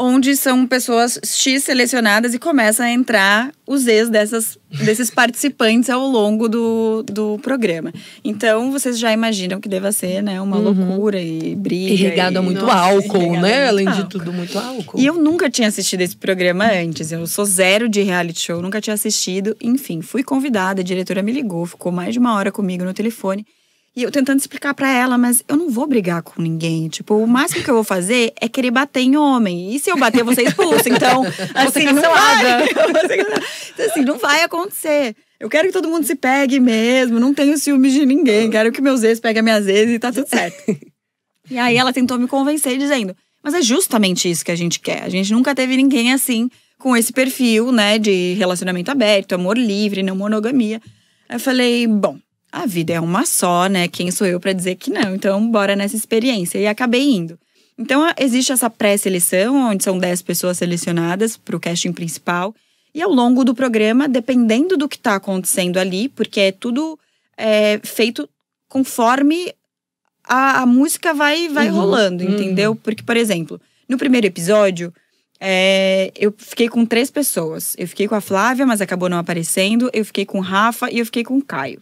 onde são pessoas X selecionadas e começam a entrar os ex dessas, desses [LAUGHS] participantes ao longo do, do programa. Então, vocês já imaginam que deva ser, né, uma loucura e briga. Irrigado a muito nossa, álcool, né? Além de álcool. tudo, muito álcool. E eu nunca tinha assistido esse programa antes. Eu sou zero de reality show, nunca tinha assistido. Enfim, fui convidada, a diretora me ligou, ficou mais de uma hora comigo no telefone. E eu tentando explicar pra ela, mas eu não vou brigar com ninguém. Tipo, o máximo que eu vou fazer é querer bater em homem. E se eu bater, eu vou ser expulsa. Então, [LAUGHS] assim, não vai. [LAUGHS] Então, assim, não vai acontecer. Eu quero que todo mundo se pegue mesmo. Não tenho ciúmes de ninguém. Quero que meus ex peguem minhas ex e tá tudo certo. E aí ela tentou me convencer dizendo: "Mas é justamente isso que a gente quer. A gente nunca teve ninguém assim com esse perfil, né, de relacionamento aberto, amor livre, não monogamia". Aí eu falei: "Bom, a vida é uma só, né? Quem sou eu pra dizer que não? Então, bora nessa experiência". E acabei indo. Então, existe essa pré-seleção, onde são 10 pessoas selecionadas para o casting principal. E ao longo do programa, dependendo do que está acontecendo ali, porque é tudo é, feito conforme a, a música vai, vai Uhum, rolando, uhum. entendeu? Porque, por exemplo, no primeiro episódio, é, eu fiquei com três pessoas. Eu fiquei com a Flávia, mas acabou não aparecendo. Eu fiquei com o Rafa e eu fiquei com o Caio.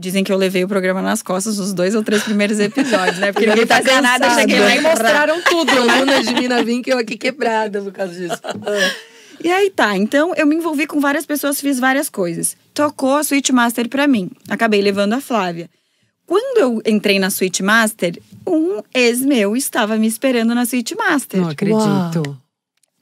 Dizem que eu levei o programa nas costas os dois ou três primeiros episódios, né? Porque ninguém fazia nada, eu cheguei lá e mostraram tudo, né? Coluna de Mina Vink, eu aqui quebrada por causa disso. Ah. E aí tá, então eu me envolvi com várias pessoas, fiz várias coisas. Tocou a Suite Master pra mim. Acabei levando a Flávia. Quando eu entrei na Suite Master, um ex meu estava me esperando na Suite Master. Não acredito.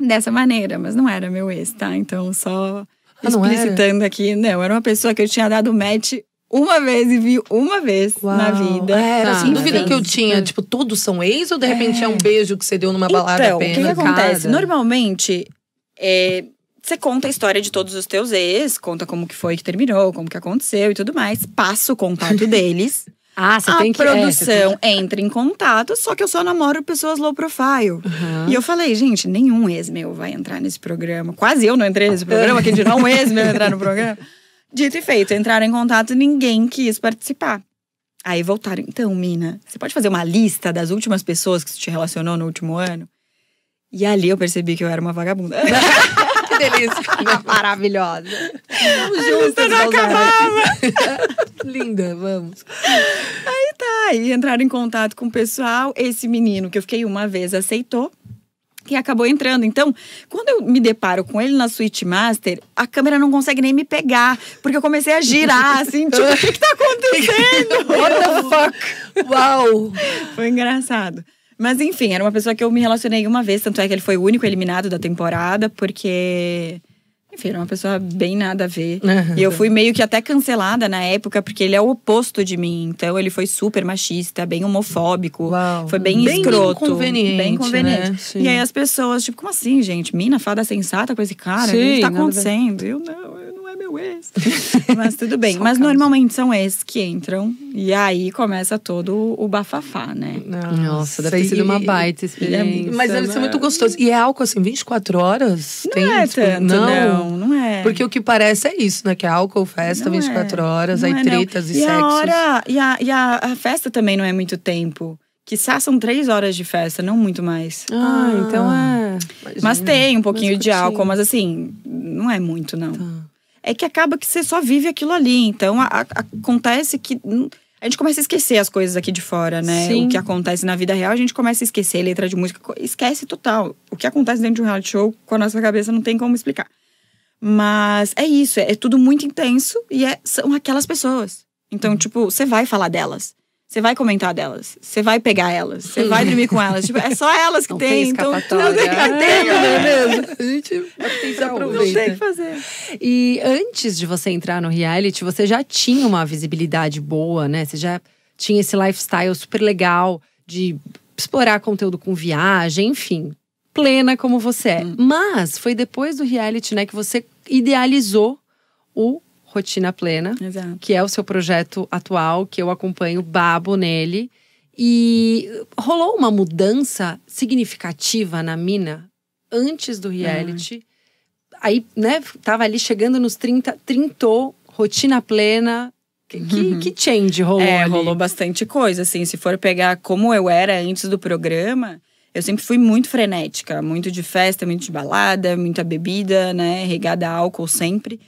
Dessa maneira, mas não era meu ex, tá? Então só Ah, não explicitando aqui, não, era uma pessoa que eu tinha dado match uma vez e vi uma vez na Uau. vida. É, era Tá. assim, dúvida que eu tinha. Tipo, todos são ex ou de repente é, um beijo que você deu numa balada Então, o que, que apenas? acontece? Normalmente, é, você conta a história de todos os teus ex, conta como que foi que terminou, como que aconteceu e tudo mais. Passa o contato [LAUGHS] deles. Ah, você a tem que… é, produção entra em contato, só que eu só namoro pessoas low profile. Aham. E eu falei, gente, nenhum ex meu vai entrar nesse programa. Quase eu não entrei nesse programa, quem dirá um ex meu entrar no programa. Dito e feito, entraram em contato e ninguém quis participar. Aí voltaram. Então, Mina, você pode fazer uma lista das últimas pessoas que você te relacionou no último ano? E ali eu percebi que eu era uma vagabunda. [LAUGHS] Que delícia. Maravilhosa. Vamos juntas, não Valzara. [LAUGHS] Linda, vamos. Aí entraram em contato com o pessoal. Esse menino que eu fiquei uma vez aceitou. E acabou entrando. Então, quando eu me deparo com ele na Suite Master, a câmera não consegue nem me pegar. Porque eu comecei a girar, [LAUGHS] assim, tipo, o que, que tá acontecendo? [LAUGHS] What the fuck? Uau! Foi engraçado. Mas enfim, era uma pessoa que eu me relacionei uma vez, tanto é que ele foi o único eliminado da temporada, porque. Enfim, era uma pessoa bem nada a ver. E eu fui meio que até cancelada na época, porque ele é o oposto de mim. Então ele foi super machista, bem homofóbico. Uau. Foi bem, Bem escroto. inconveniente, Bem inconveniente. né? Sim. E aí as pessoas, tipo, como assim, gente? Mina, fada sensata com esse cara? o que Sim, tá acontecendo? Eu não, eu não é é meu ex. [LAUGHS] Mas tudo bem. Mas normalmente são esses que entram. E aí começa todo o bafafá, né? Nossa, deve ter sido uma baita experiência. Mas deve ser muito gostoso. E é álcool assim, 24 horas? Não Tem, é tipo, tanto, não. Não é. Porque o que parece é isso, né? Que é álcool, festa, Não 24 é. horas, Não aí é, não. tretas e, e sexos. A hora, e a, e a, a festa também não é muito tempo. Quizá são três horas de festa, não muito mais. Ah, então é. Mas tem um pouquinho mais de álcool, mas assim, não é muito, não. Tá. É que acaba que você só vive aquilo ali. Então, a- a- acontece que. A gente começa a esquecer as coisas aqui de fora, né? Sim. O que acontece na vida real, a gente começa a esquecer letra de música, esquece total. O que acontece dentro de um reality show, com a nossa cabeça, não tem como explicar. Mas é isso, é, é tudo muito intenso e é- são aquelas pessoas. Então, Uhum. tipo, você vai falar delas. Você vai comentar delas, você vai pegar elas, você vai dormir com elas. Tipo, é só elas que Não tem. tem então, não tem Não é mesmo? A gente Tem se pra não tem que fazer. E antes de você entrar no reality, você já tinha uma visibilidade boa, né? Você já tinha esse lifestyle super legal de explorar conteúdo com viagem, enfim, plena como você é. Mas foi depois do reality, né, que você idealizou o Rotina Plena, Exato. que é o seu projeto atual, que eu acompanho babo nele. E rolou uma mudança significativa na mina antes do reality. Aí, né, tava ali chegando nos 30, trintou, rotina plena. Que, que, que change rolou É, ali? rolou bastante coisa, assim. Se for pegar como eu era antes do programa, eu sempre fui muito frenética. Muito de festa, muito de balada, muita bebida, né? Regada a álcool sempre.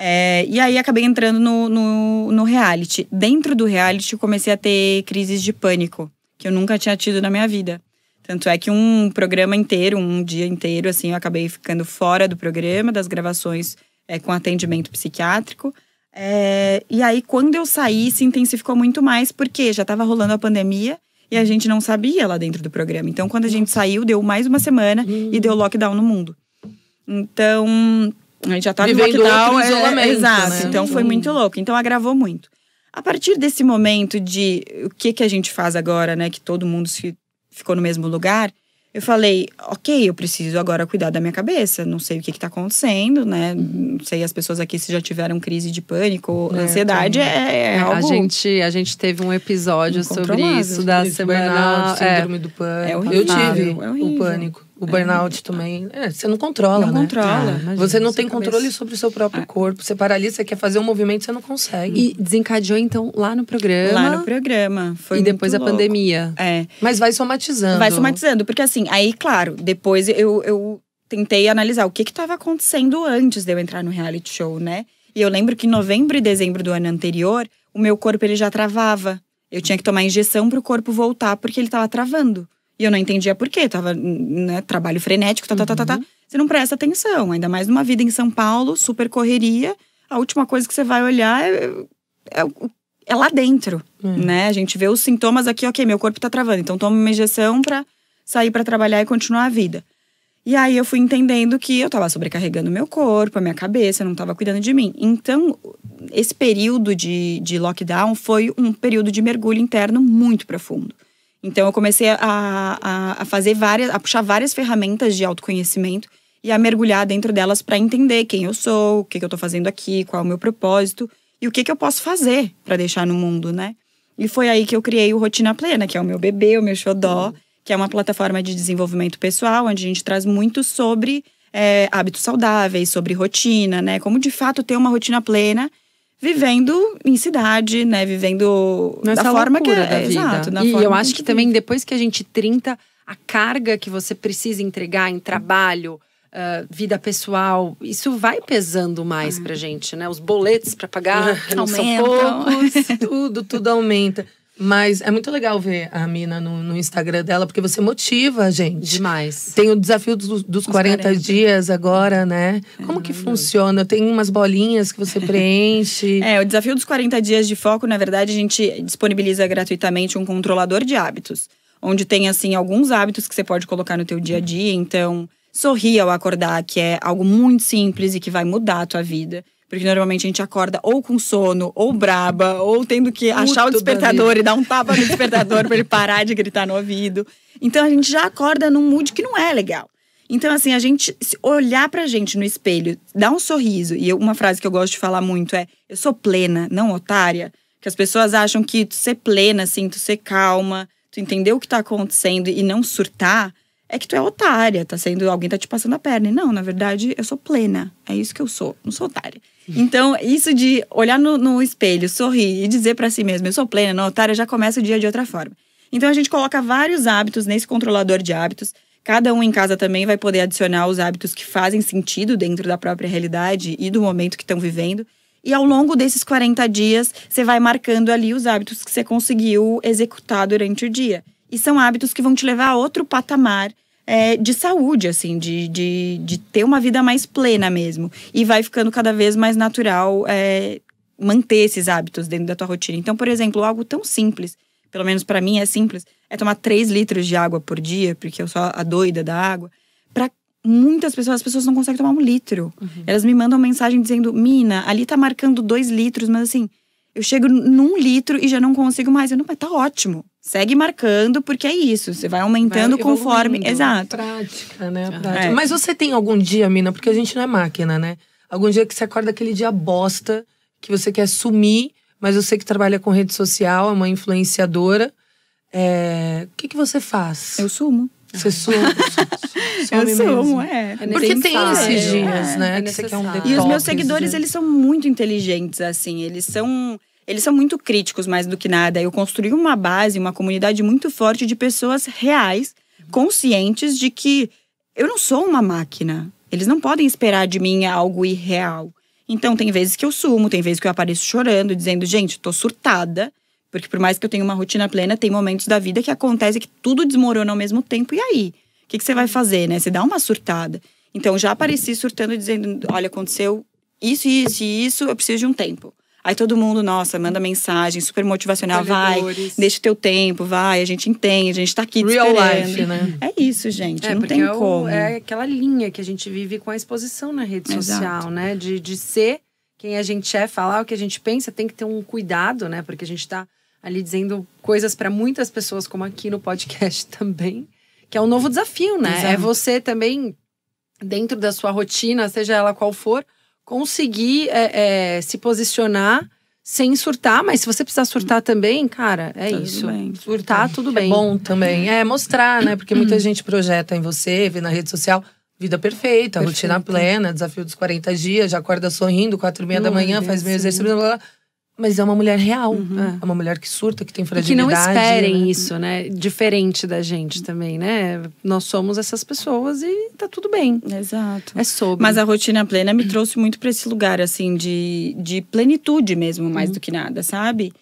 É, e aí acabei entrando no, no, no reality. Dentro do reality, eu comecei a ter crises de pânico, que eu nunca tinha tido na minha vida. Tanto é que um programa inteiro, um dia inteiro, assim, eu acabei ficando fora do programa, das gravações é, com atendimento psiquiátrico. É, e aí, quando eu saí, se intensificou muito mais, porque já estava rolando a pandemia e a gente não sabia lá dentro do programa. Então, quando a gente saiu, deu mais uma semana e deu lockdown no mundo. Então, a gente já estava em Vivendo lockdown. outro é, isolamento, exato. né? Então, foi muito louco. Então, agravou muito. A partir desse momento de o que, que a gente faz agora, né? Que todo mundo se, ficou no mesmo lugar. Eu falei, ok, eu preciso agora cuidar da minha cabeça. Não sei o que, que tá acontecendo, né? Não sei as pessoas aqui se já tiveram crise de pânico ou É, ansiedade. É, é a, algo. gente, a gente teve um episódio sobre isso da semana. burnout, é, síndrome do pânico. É eu horrível, tive é o pânico. O burnout também. É, você não controla, Não né? controla. Ah, imagina, Você não tem cabeça. controle sobre o seu próprio corpo. Você paralisa, você quer fazer um movimento, você não consegue. E desencadeou, então, lá no programa. Lá no programa. Foi e depois a louco. pandemia. É. Mas vai somatizando. Vai somatizando, porque assim, aí, claro, depois eu, eu tentei analisar o que que estava acontecendo antes de eu entrar no reality show, né? E eu lembro que em novembro e dezembro do ano anterior, o meu corpo ele já travava. Eu tinha que tomar injeção para o corpo voltar, porque ele estava travando. E eu não entendia por quê. Tava, né, trabalho frenético, tá, tá, tá, tá, tá. Você não presta atenção. Ainda mais numa vida em São Paulo, super correria. A última coisa que você vai olhar é, é, é lá dentro, né? A gente vê os sintomas aqui, ok, meu corpo tá travando. Então toma uma injeção pra sair pra trabalhar e continuar a vida. E aí eu fui entendendo que eu tava sobrecarregando meu corpo, a minha cabeça, eu não tava cuidando de mim. Então, esse período de, de lockdown foi um período de mergulho interno muito profundo. Então eu comecei a, a, a fazer várias, a puxar várias ferramentas de autoconhecimento e a mergulhar dentro delas para entender quem eu sou, o que, que eu tô fazendo aqui, qual é o meu propósito e o que, que eu posso fazer para deixar no mundo, né? E foi aí que eu criei o Rotina Plena, que é o meu bebê, o meu xodó, que é uma plataforma de desenvolvimento pessoal, onde a gente traz muito sobre é, hábitos saudáveis, sobre rotina, né? Como de fato ter uma rotina plena, vivendo em cidade, né? Vivendo Nessa da forma que é. da vida. Exato, da e forma eu que acho gente que também depois que a gente 30, a carga que você precisa entregar em trabalho, ah, vida pessoal, isso vai pesando mais pra gente, né? Os boletos pra pagar [LAUGHS] que não são poucos. tudo, tudo aumenta. Mas é muito legal ver a Mina no, no Instagram dela, porque você motiva a gente. Demais. Tem o desafio dos, dos 40, 40. dias agora, né? Como que funciona? Tem umas bolinhas que você [LAUGHS] preenche. É, o desafio dos 40 dias de foco, na verdade, a gente disponibiliza gratuitamente um controlador de hábitos, onde tem assim alguns hábitos que você pode colocar no teu dia a dia, então sorrir ao acordar, que é algo muito simples e que vai mudar a tua vida. Porque normalmente a gente acorda ou com sono, ou braba, ou tendo que achar o despertador e dar um tapa no despertador para ele parar de gritar no ouvido. Então a gente já acorda num mood que não é legal. Então, assim, a gente olhar pra gente no espelho, dar um sorriso. E uma frase que eu gosto de falar muito é: eu sou plena, não otária. Que as pessoas acham que tu ser plena, assim, tu ser calma, tu entender o que tá acontecendo e não surtar, é que tu é otária, tá sendo. Alguém tá te passando a perna. E não, na verdade, eu sou plena. É isso que eu sou, não sou otária. Então, isso de olhar no, no espelho, sorrir e dizer para si mesmo, eu sou plena, não otária, já começa o dia de outra forma. Então, a gente coloca vários hábitos nesse controlador de hábitos Cada um em casa também vai poder adicionar os hábitos que fazem sentido dentro da própria realidade e do momento que estão vivendo. E ao longo desses 40 dias, você vai marcando ali os hábitos que você conseguiu executar durante o dia. E são hábitos que vão te levar a outro patamar é, de saúde, assim, de, de, de ter uma vida mais plena mesmo. E vai ficando cada vez mais natural é, manter esses hábitos dentro da tua rotina. Então, por exemplo, algo tão simples, pelo menos para mim é simples, é tomar 3 litros de água por dia, porque eu sou a doida da água. Para muitas pessoas, as pessoas não conseguem tomar um litro. Uhum. Elas me mandam mensagem dizendo: Mina, ali tá marcando 2 litros, mas assim, eu chego num litro e já não consigo mais. Eu não, mas tá ótimo. Segue marcando, porque é isso. Você vai aumentando vai conforme. Exato. Prática, né? Prática. É. Mas você tem algum dia, Mina, porque a gente não é máquina, né? Algum dia que você acorda aquele dia bosta, que você quer sumir, mas eu sei que trabalha com rede social, é uma influenciadora. É, o que, que você faz? Eu sumo. Você suma? [LAUGHS] eu sumo, é. é Porque tem esses dias, é, né? É que você quer um detox, E os meus seguidores, eles são muito inteligentes, assim. Eles são eles são muito críticos mais do que nada. Eu construí uma base, uma comunidade muito forte de pessoas reais, conscientes de que eu não sou uma máquina. Eles não podem esperar de mim algo irreal. Então, tem vezes que eu sumo, tem vezes que eu apareço chorando, dizendo, gente, tô surtada. Porque por mais que eu tenha uma rotina plena, tem momentos da vida que acontece que tudo desmorona ao mesmo tempo. E aí? O que, que você vai fazer, né? Você dá uma surtada. Então, já apareci surtando dizendo: olha, aconteceu isso, isso e isso, eu preciso de um tempo. Aí todo mundo, nossa, manda mensagem super motivacional, vai, deixa o teu tempo, vai, a gente entende, a gente tá aqui Real life, né? É isso, gente, é, não tem é como. O, é aquela linha que a gente vive com a exposição na rede Exato. social, né? De, de ser quem a gente é, falar o que a gente pensa, tem que ter um cuidado, né? Porque a gente tá ali dizendo coisas para muitas pessoas, como aqui no podcast [LAUGHS] também, que é um novo desafio, né? É Exato. É você também, dentro da sua rotina, seja ela qual for, conseguir é, é, se posicionar sem surtar, mas se você precisar surtar também, cara, é tudo isso. Bem. Surtar, tudo bem. É bom também. É mostrar, né? Porque muita gente projeta em você, vê na rede social. Vida perfeita, Perfeito. rotina plena, desafio dos 40 dias, já acorda sorrindo, quatro e meia da manhã, faz meio exercício, blá, blá, blá. Mas é uma mulher real. Uhum. É uma mulher que surta, que tem fragilidade. E que não esperem né? isso, né? Diferente da gente também, né? Nós somos essas pessoas e tá tudo bem. Exato. É sobre. Mas a rotina plena me trouxe muito para esse lugar, assim, de, de plenitude mesmo, mais uhum. do que nada, sabe?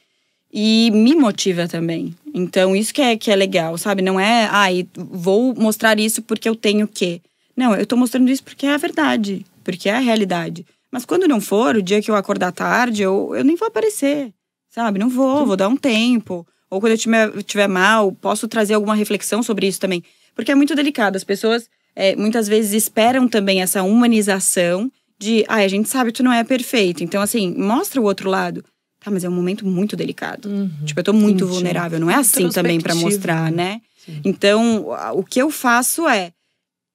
E me motiva também. Então, isso que é, que é legal, sabe? Não é, ai, ah, vou mostrar isso porque eu tenho que. Não, eu tô mostrando isso porque é a verdade, porque é a realidade. Mas quando não for, o dia que eu acordar tarde, eu, eu nem vou aparecer, sabe? Não vou, vou dar um tempo. Ou quando eu estiver, tiver mal, posso trazer alguma reflexão sobre isso também. Porque é muito delicado. As pessoas é, muitas vezes esperam também essa humanização de, ah, a gente sabe que tu não é perfeito. Então, assim, mostra o outro lado. Tá, mas é um momento muito delicado. Uhum. Tipo, eu tô muito vulnerável. Não é assim também para mostrar, né? Sim. Então, o que eu faço é,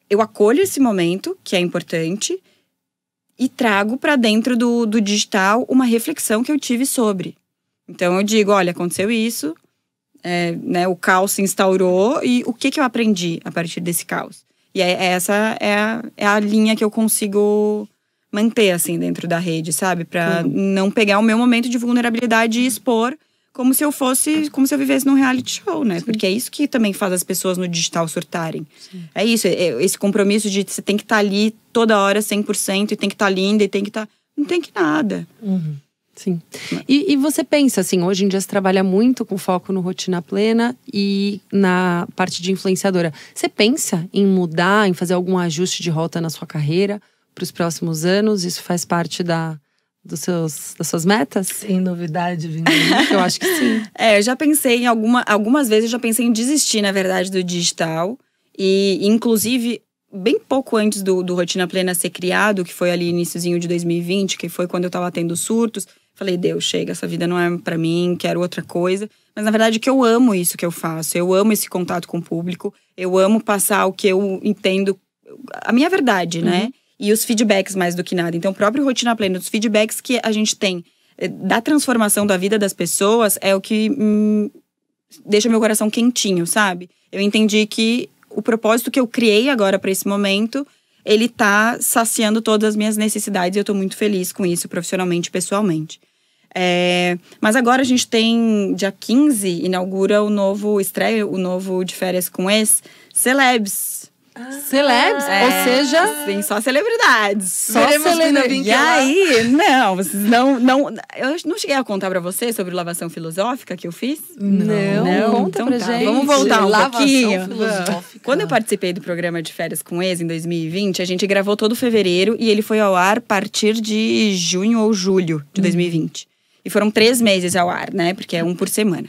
eu acolho esse momento, que é importante, e trago para dentro do, do digital uma reflexão que eu tive sobre. Então eu digo, olha, aconteceu isso, é, né, o caos se instaurou e o que, que eu aprendi a partir desse caos? E é, é essa é a, é a linha que eu consigo manter assim dentro da rede, sabe? Para não pegar o meu momento de vulnerabilidade e expor como se eu fosse, como se eu vivesse num reality show, né? Sim. Porque é isso que também faz as pessoas no digital surtarem. Sim. É isso, é esse compromisso de você tem que estar tá ali toda hora 100% e tem que estar tá linda e tem que estar. Tá... Não tem que nada. Uhum. Sim. E, e, você pensa assim, hoje em dia você trabalha muito com foco no rotina plena e na parte de influenciadora. Você pensa em mudar, em fazer algum ajuste de rota na sua carreira para os próximos anos? Isso faz parte da, dos seus, das suas metas? Sem novidade vindo [LAUGHS] Eu acho que sim. É, eu já pensei em alguma, algumas vezes eu já pensei em desistir, na verdade, do digital. E, inclusive, bem pouco antes do, do Rotina Plena ser criado, que foi ali iníciozinho de 2020, que foi quando eu tava tendo surtos, falei, Deus, chega, essa vida não é para mim, quero outra coisa. Mas na verdade que eu amo isso que eu faço. Eu amo esse contato com o público. Eu amo passar o que eu entendo a minha verdade, né? E os feedbacks mais do que nada. Então, o próprio Rotina Plena, os feedbacks que a gente tem eh, da transformação da vida das pessoas é o que hum, deixa meu coração quentinho, sabe? Eu entendi que o propósito que eu criei agora para esse momento, ele tá saciando todas as minhas necessidades e eu tô muito feliz com isso, profissionalmente e pessoalmente. É, mas agora a gente tem, dia 15, inaugura o novo, estreia o novo De Férias com Ex, Celebs. Celebs, É, ou seja, Sim, só celebridades. Só Veremos quando eu celebridade. vim E aí, não, vocês não, não. Eu não cheguei a contar pra você sobre lavação filosófica que eu fiz? Não, Não, conta então pra tá, gente. vamos voltar um Lavação pouquinho. filosófica. Quando eu participei do programa de férias com ex em 2020, a gente gravou todo fevereiro e ele foi ao ar a partir de junho ou julho de 2020. E foram três meses ao ar, né? Porque é um por semana.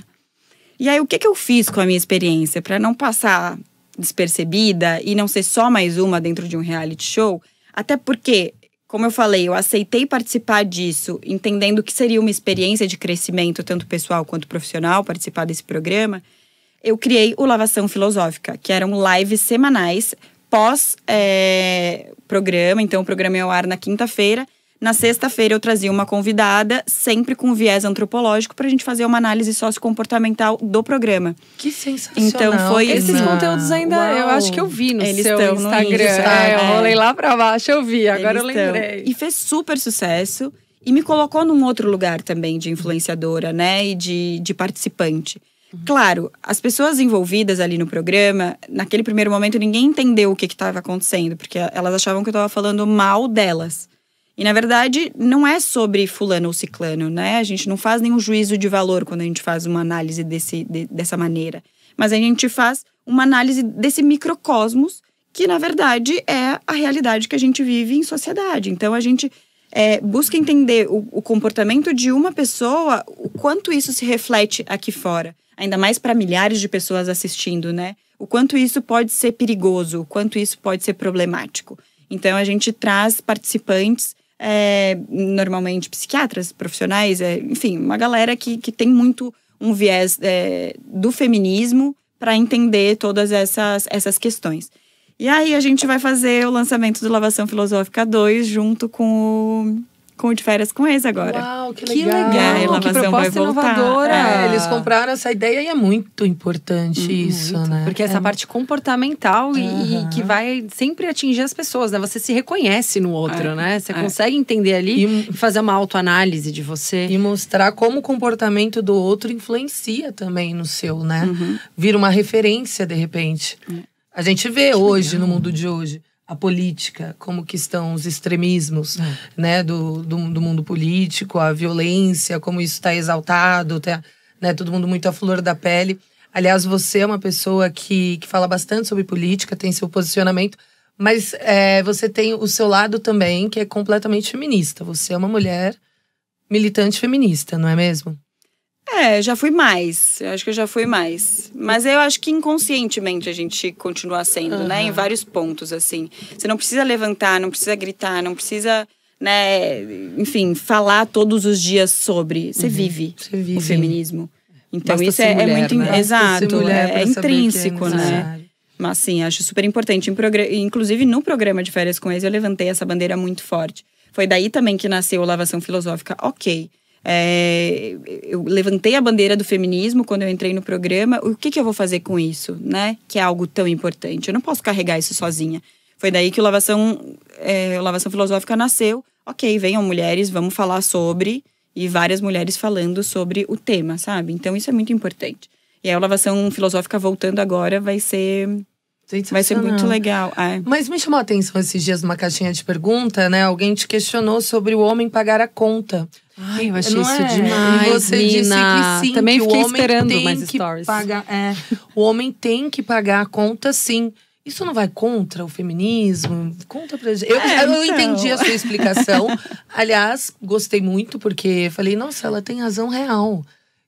E aí, o que, que eu fiz com a minha experiência para não passar despercebida e não ser só mais uma dentro de um reality show? Até porque, como eu falei, eu aceitei participar disso, entendendo que seria uma experiência de crescimento, tanto pessoal quanto profissional, participar desse programa. Eu criei o Lavação Filosófica, que eram lives semanais pós é, programa. Então, o programa ia ao ar na quinta-feira. Na sexta-feira eu trazia uma convidada, sempre com viés antropológico, para a gente fazer uma análise sociocomportamental do programa. Que sensacional. Então, foi Esses Não. conteúdos ainda, eu Uau. eu vi no Eles seu estão no Instagram. Insta, é, eu rolei lá pra baixo, eu vi, agora eu Eles estão. lembrei. E fez super sucesso. E me colocou num outro lugar também de influenciadora, né? E de, de participante. Claro, as pessoas envolvidas ali no programa, naquele primeiro momento, ninguém entendeu o que estava acontecendo, porque elas achavam que eu estava falando mal delas. E na verdade, não é sobre fulano ou ciclano, né? A gente não faz nenhum juízo de valor quando a gente faz uma análise desse, de- dessa maneira. Mas a gente faz uma análise desse microcosmos que, na verdade, é a realidade que a gente vive em sociedade. Então, a gente é, busca entender o, o comportamento de uma pessoa, o quanto isso se reflete aqui fora. Ainda mais para milhares de pessoas assistindo, né? O quanto isso pode ser perigoso, o quanto isso pode ser problemático. Então, a gente traz participantes, é, normalmente psiquiatras, profissionais, é, enfim, uma galera que, que tem muito um viés é, do feminismo para entender todas essas, essas questões. E aí a gente vai fazer o lançamento do Lavação Filosófica 2 junto com o, com de férias com ex agora. Uau, que Que legal. legal, que lavação vai proposta inovadora. É, eles compraram essa ideia e é muito importante isso, Muito, né? Porque essa É parte comportamental e- e, que vai sempre atingir as pessoas, né? Você se reconhece no outro, É, né? Você é. consegue entender ali E- e fazer uma autoanálise de você. E mostrar como o comportamento do outro influencia também no seu, né? Uhum. Vira uma referência, de repente. A gente vê hoje, no mundo de hoje, a política, como que estão os extremismos, né? Do, do, do mundo político, a violência, como isso está exaltado, tá, né? Todo mundo muito à flor da pele. Aliás, você é uma pessoa que, que fala bastante sobre política, tem seu posicionamento, mas é, você tem o seu lado também, que é completamente feminista. Você é uma mulher militante feminista, não é mesmo? É, já fui mais. Eu acho que eu já fui mais. Mas eu acho que inconscientemente a gente continua sendo, né? Em vários pontos, assim. Você não precisa levantar, não precisa gritar, não precisa, né? Enfim, falar todos os dias sobre. Você vive Você vive. o feminismo. Então Basta isso é, é mulher, muito. né? Exato. é, é é intrínseco, né? necessário. Mas sim, acho super importante. Inclusive, no programa de férias com ex, eu levantei essa bandeira muito forte. Foi daí também que nasceu a Lavação Filosófica. Ok. É, eu levantei a bandeira do feminismo quando eu entrei no programa. O que, que eu vou fazer com isso, né? Que é algo tão importante. Eu não posso carregar isso sozinha. Foi daí que o Lavação, é, o Lavação Filosófica nasceu. Ok, venham mulheres, vamos falar sobre. E várias mulheres falando sobre o tema, sabe? Então isso é muito importante. E a Lavação Filosófica voltando agora vai ser Vai ser muito legal. É. Mas me chamou a atenção esses dias numa caixinha de pergunta, né? Alguém te questionou sobre o homem pagar a conta. Ai, eu achei Não isso é? demais. E você disse Mina. que sim, Também que fiquei o homem esperando tem mais que stories. pagar. É, o homem tem que pagar a conta, sim. Isso não vai contra o feminismo? Conta pra gente. Eu, É, eu então. entendi a sua explicação. [LAUGHS] Aliás, gostei muito, porque falei, nossa, ela tem razão real.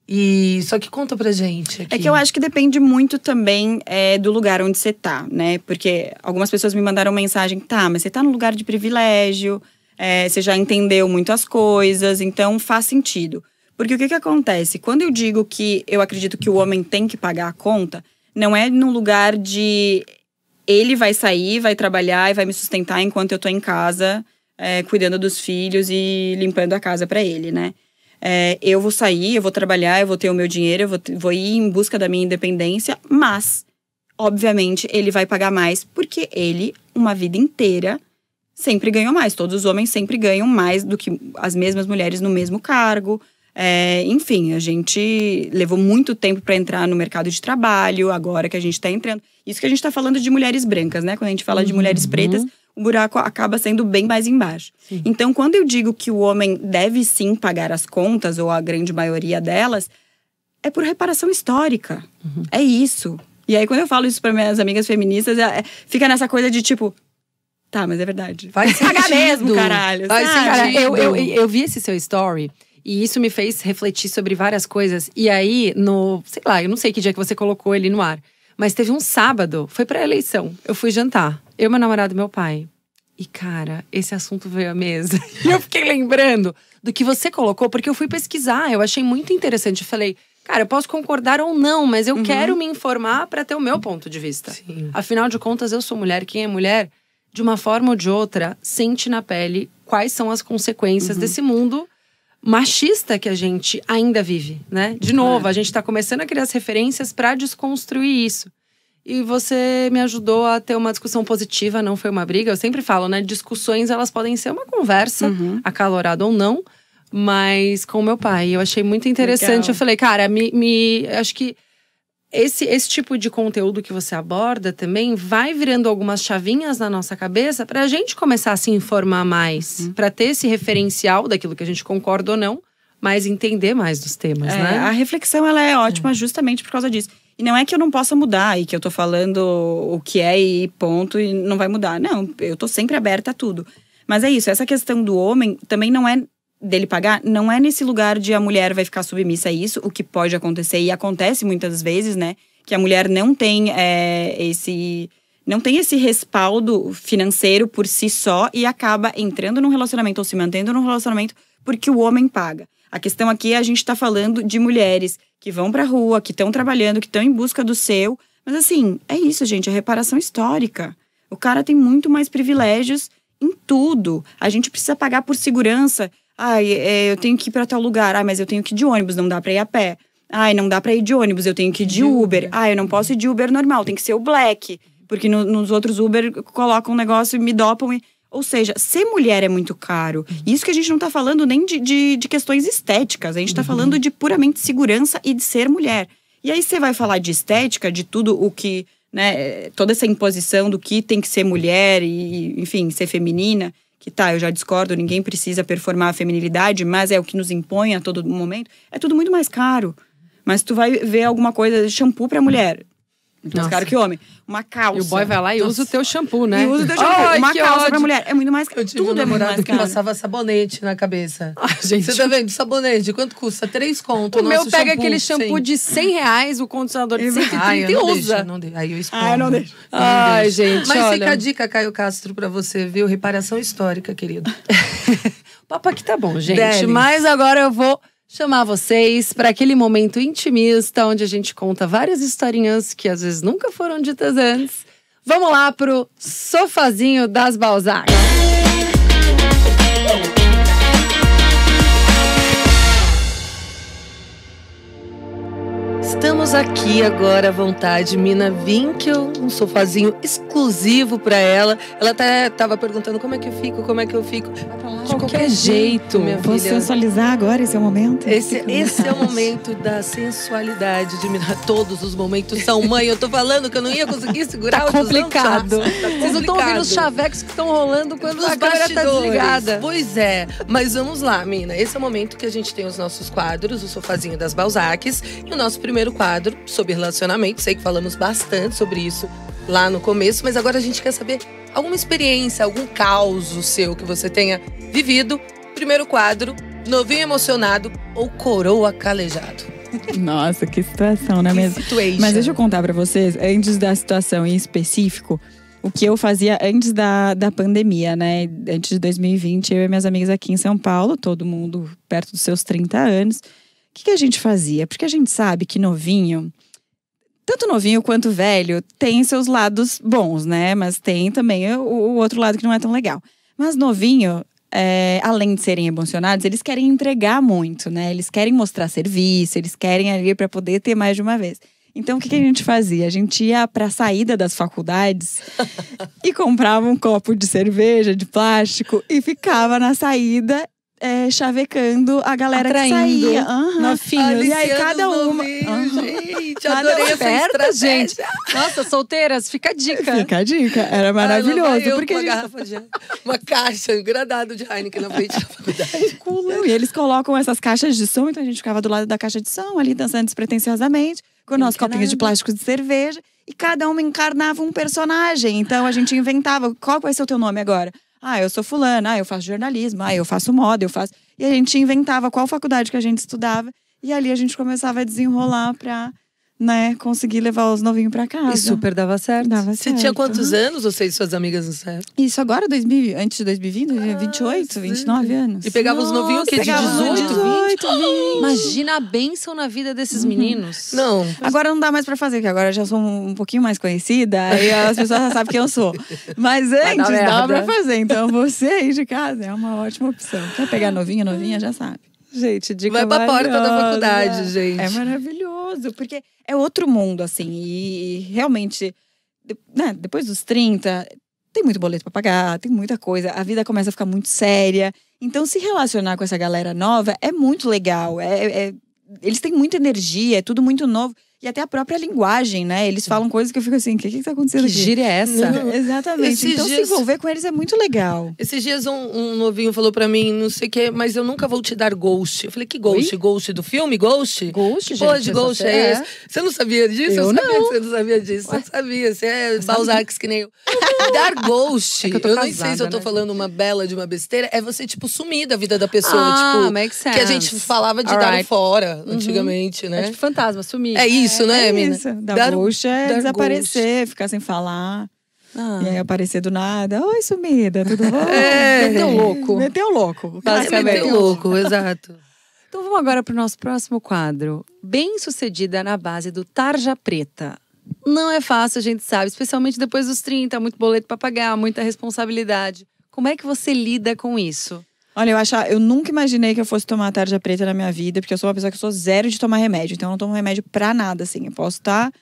E só que conta pra gente. É aqui. que eu acho que depende muito também é, do lugar onde você tá, né? Porque algumas pessoas me mandaram mensagem, tá, mas você tá num lugar de privilégio, é, você já entendeu muitas coisas, então faz sentido. Porque o que que acontece? Quando eu digo que eu acredito que o homem tem que pagar a conta, não é num lugar de ele vai sair, vai trabalhar e vai me sustentar enquanto eu tô em casa, é, cuidando dos filhos e limpando a casa para ele, né? É, eu vou sair, eu vou trabalhar, eu vou ter o meu dinheiro, eu vou, vou ir em busca da minha independência, mas, obviamente, ele vai pagar mais porque ele, uma vida inteira, sempre ganhou mais. Todos os homens sempre ganham mais do que as mesmas mulheres no mesmo cargo. É, enfim, a gente levou muito tempo para entrar no mercado de trabalho, agora que a gente está entrando. Isso que a gente está falando de mulheres brancas, né? Quando a gente fala de Uhum. mulheres pretas, o buraco acaba sendo bem mais embaixo. Sim. Então, quando eu digo que o homem deve sim pagar as contas, ou a grande maioria delas, é por reparação histórica. Uhum. É isso. E aí, quando eu falo isso para minhas amigas feministas, é- é- fica nessa coisa de tipo. Tá, mas é verdade. Faz Pagar mesmo, caralho. Faz sabe? Cara, eu, eu, eu vi esse seu story e isso me fez refletir sobre várias coisas. E aí, no. Sei lá, eu não sei que dia que você colocou ele no ar. Mas teve um sábado, foi pra eleição. Eu fui jantar. Eu, meu namorado e meu pai. E, cara, esse assunto veio à mesa. [LAUGHS] E eu fiquei lembrando do que você colocou, porque eu fui pesquisar. Eu achei muito interessante. Eu falei, cara, eu posso concordar ou não, mas eu quero me informar pra ter o meu ponto de vista. Sim. Afinal de contas, eu sou mulher. Quem é mulher, de uma forma ou de outra, sente na pele quais são as consequências desse mundo machista que a gente ainda vive, né? De novo, a gente tá começando a criar as referências para desconstruir isso. E você me ajudou a ter uma discussão positiva, não foi uma briga. Eu sempre falo, né? Discussões, elas podem ser uma conversa, Uhum. acalorada ou não, mas com meu pai. Eu achei muito interessante. Legal. Eu falei, cara, me, me acho que esse, esse tipo de conteúdo que você aborda também vai virando algumas chavinhas na nossa cabeça para a gente começar a se informar mais, Uhum. para ter esse referencial daquilo que a gente concorda ou não, mas entender mais dos temas, É, né? A reflexão ela é ótima justamente por causa disso. E não é que eu não possa mudar e que eu tô falando o que é e ponto e não vai mudar. Não, eu tô sempre aberta a tudo. Mas é isso, essa questão do homem também não é dele pagar, não é nesse lugar de a mulher vai ficar submissa a isso, o que pode acontecer e acontece muitas vezes, né? Que a mulher não tem é, esse não tem esse respaldo financeiro por si só e acaba entrando num relacionamento ou se mantendo num relacionamento porque o homem paga. A questão aqui é a gente está falando de mulheres que vão pra rua, que estão trabalhando, que estão em busca do seu. Mas assim, é isso, gente, é reparação histórica. O cara tem muito mais privilégios em tudo. A gente precisa pagar por segurança. Ai, é, eu tenho que ir pra tal lugar. Ai, mas eu tenho que ir de ônibus, não dá pra ir a pé. Ai, não dá pra ir de ônibus, eu tenho que ir de, De Uber. Uber. Ai, eu não posso ir de Uber normal, tem que ser o Black. Porque no- nos outros Uber colocam um negócio e me dopam. E... Ou seja, ser mulher é muito caro. E Isso que a gente não tá falando nem de, de, de questões estéticas. A gente tá falando de puramente segurança e de ser mulher. E aí você vai falar de estética, de tudo o que, né, toda essa imposição do que tem que ser mulher e, enfim, ser feminina, que tá, eu já discordo, ninguém precisa performar a feminilidade, mas é o que nos impõe a todo momento, é tudo muito mais caro. Mas tu vai ver alguma coisa, shampoo pra mulher, muito mais caro que homem. Uma calça. E o boy vai lá e usa o teu shampoo, né? E usa o teu shampoo. Ai, uma calça pra ódio. mulher. É muito mais caro. Eu tive Tudo um é muito namorado mais que passava sabonete na cabeça. [LAUGHS] Ah, gente, Você tá vendo? Sabonete, quanto custa? Três conto. o meu nosso pega shampoo, aquele shampoo sim. de 100 reais, o condicionador de 130 Ai, eu e usa. deixo, não deixo. Aí eu eu não deixo. Não Ai, deixo. gente, Mas olha. fica a dica, Caio Castro, pra você, viu? Reparação histórica, querido. [LAUGHS] O papo aqui tá bom, gente. Deles. Mas agora eu vou chamar vocês para aquele momento intimista, onde a gente conta várias historinhas que às vezes nunca foram ditas antes. Vamos lá pro sofazinho das Balzac. Estamos aqui agora à vontade, Mina Winkel, um sofazinho exclusivo pra ela. Ela até tava perguntando como é que eu fico, como é que eu fico. De qualquer jeito, minha Vou filha. sensualizar agora, esse é o momento? Esse, esse é o momento da sensualidade de Mina. Todos os momentos são mãe. Eu tô falando que eu não ia conseguir segurar Tá o complicado. Tá Vocês não estão ouvindo os complicado. chavecos que estão rolando quando Nos a câmera tá desligada. Pois é. Mas vamos lá, Mina. Esse é o momento que a gente tem os nossos quadros, o sofazinho das Balzaques. E o nosso primeiro quadro, sobre relacionamento. Sei que falamos bastante sobre isso lá no começo, mas agora a gente quer saber alguma experiência, algum caos seu que você tenha vivido. Primeiro quadro, novinho emocionado ou coroa calejado. Nossa, que situação, não é mesmo? Mas deixa eu contar pra vocês, antes da situação em específico, o que eu fazia antes da, da pandemia, né? Antes de 2020, eu e minhas amigas aqui em São Paulo, todo mundo perto dos seus 30 anos. O que, que a gente fazia? Porque a gente sabe que novinho tanto novinho quanto velho tem seus lados bons, né? Mas tem também o, o outro lado que não é tão legal. Mas novinho, é, além de serem emocionados, eles querem entregar muito, né? Eles querem mostrar serviço, eles querem ali para poder ter mais de uma vez. Então, o que, que, a gente fazia? A gente ia para a saída das faculdades [LAUGHS] e comprava um copo de cerveja de plástico e ficava na saída é, chavecando a galera Atraindo. que saía. Uhum. Novinhos. E aí cada uma. Uhum. Gente, Cada adorei essa Oferta, gente. Nossa, solteiras, fica a dica. Fica a dica. Era Ai, maravilhoso. eu porque uma gente garrafa de uma caixa, um gradado de Heineken na frente da faculdade. [LAUGHS] Não, e eles colocam essas caixas de som, então a gente ficava do lado da caixa de som, ali dançando despretensiosamente, com o nosso copinho de plástico de cerveja, e cada um encarnava um personagem. Então a gente inventava, qual vai ser o teu nome agora? Ah, eu sou fulana, ah, eu faço jornalismo, ah, eu faço moda, eu faço. E a gente inventava qual faculdade que a gente estudava, e ali a gente começava a desenrolar pra, né, conseguir levar os novinhos pra casa. E super dava certo. Dava Você tinha certo. quantos anos, você e suas amigas no certo? Isso agora, 2000, antes de 2020, 28, 29 anos. E pegava os novinhos que de Pegava 18, 20? 18, 20. Imagina a bênção na vida desses meninos. Não. Agora não dá mais pra fazer, porque agora eu já sou um, um pouquinho mais conhecida, aí as pessoas já sabem quem eu sou. Mas antes dava pra fazer. Então você aí de casa é uma ótima opção. Quer pegar novinha, novinha, já sabe. Gente, dica Vai pra porta da faculdade, gente. É maravilhoso, porque é outro mundo, assim. E realmente, né, depois dos 30, tem muito boleto pra pagar, tem muita coisa. A vida começa a ficar muito séria. Então, se relacionar com essa galera nova é muito legal. É, é- eles têm muita energia, é tudo muito novo. E até a própria linguagem, né? Eles falam coisas que eu fico assim, o que, que tá acontecendo Que aqui? gíria é essa? Não. Exatamente. Esses então, dias- se envolver com eles é muito legal. Esses dias um, um novinho falou pra mim, não sei o que, mas eu nunca vou te dar ghost. Eu falei, que ghost? Ghost do filme? Ghost? Ghost, Que gente, porra de ghost essa- é, esse? Você não sabia disso? Eu sabia não. que você não sabia disso. Você sabia, você é Balzac que nem eu. Dar ghost, É que eu tô eu nem sei se casada, eu tô né? falando uma bela de uma besteira, é você, tipo, sumir da vida da pessoa. Ah, tipo, makes sense. que a gente falava de dar um Alright. fora antigamente, É né? tipo fantasma, sumir. É isso, né, é mina? isso. Dar, Dar- ghost é dar desaparecer, ficar sem falar. Ah. E aí aparecer do nada. Oi, sumida, tudo bom? É. Meteu louco. Meteu louco. Basicamente. meteu louco, exato. Então vamos agora para o nosso próximo quadro. Bem sucedida na base do Tarja Preta. Não é fácil, a gente sabe, especialmente depois dos 30, muito boleto para pagar, muita responsabilidade. Como é que você lida com isso? Olha, eu achar, eu nunca imaginei que eu fosse tomar tarja preta na minha vida, porque eu sou uma pessoa que eu sou zero de tomar remédio. Então eu não tomo remédio pra nada, assim. Eu posso estar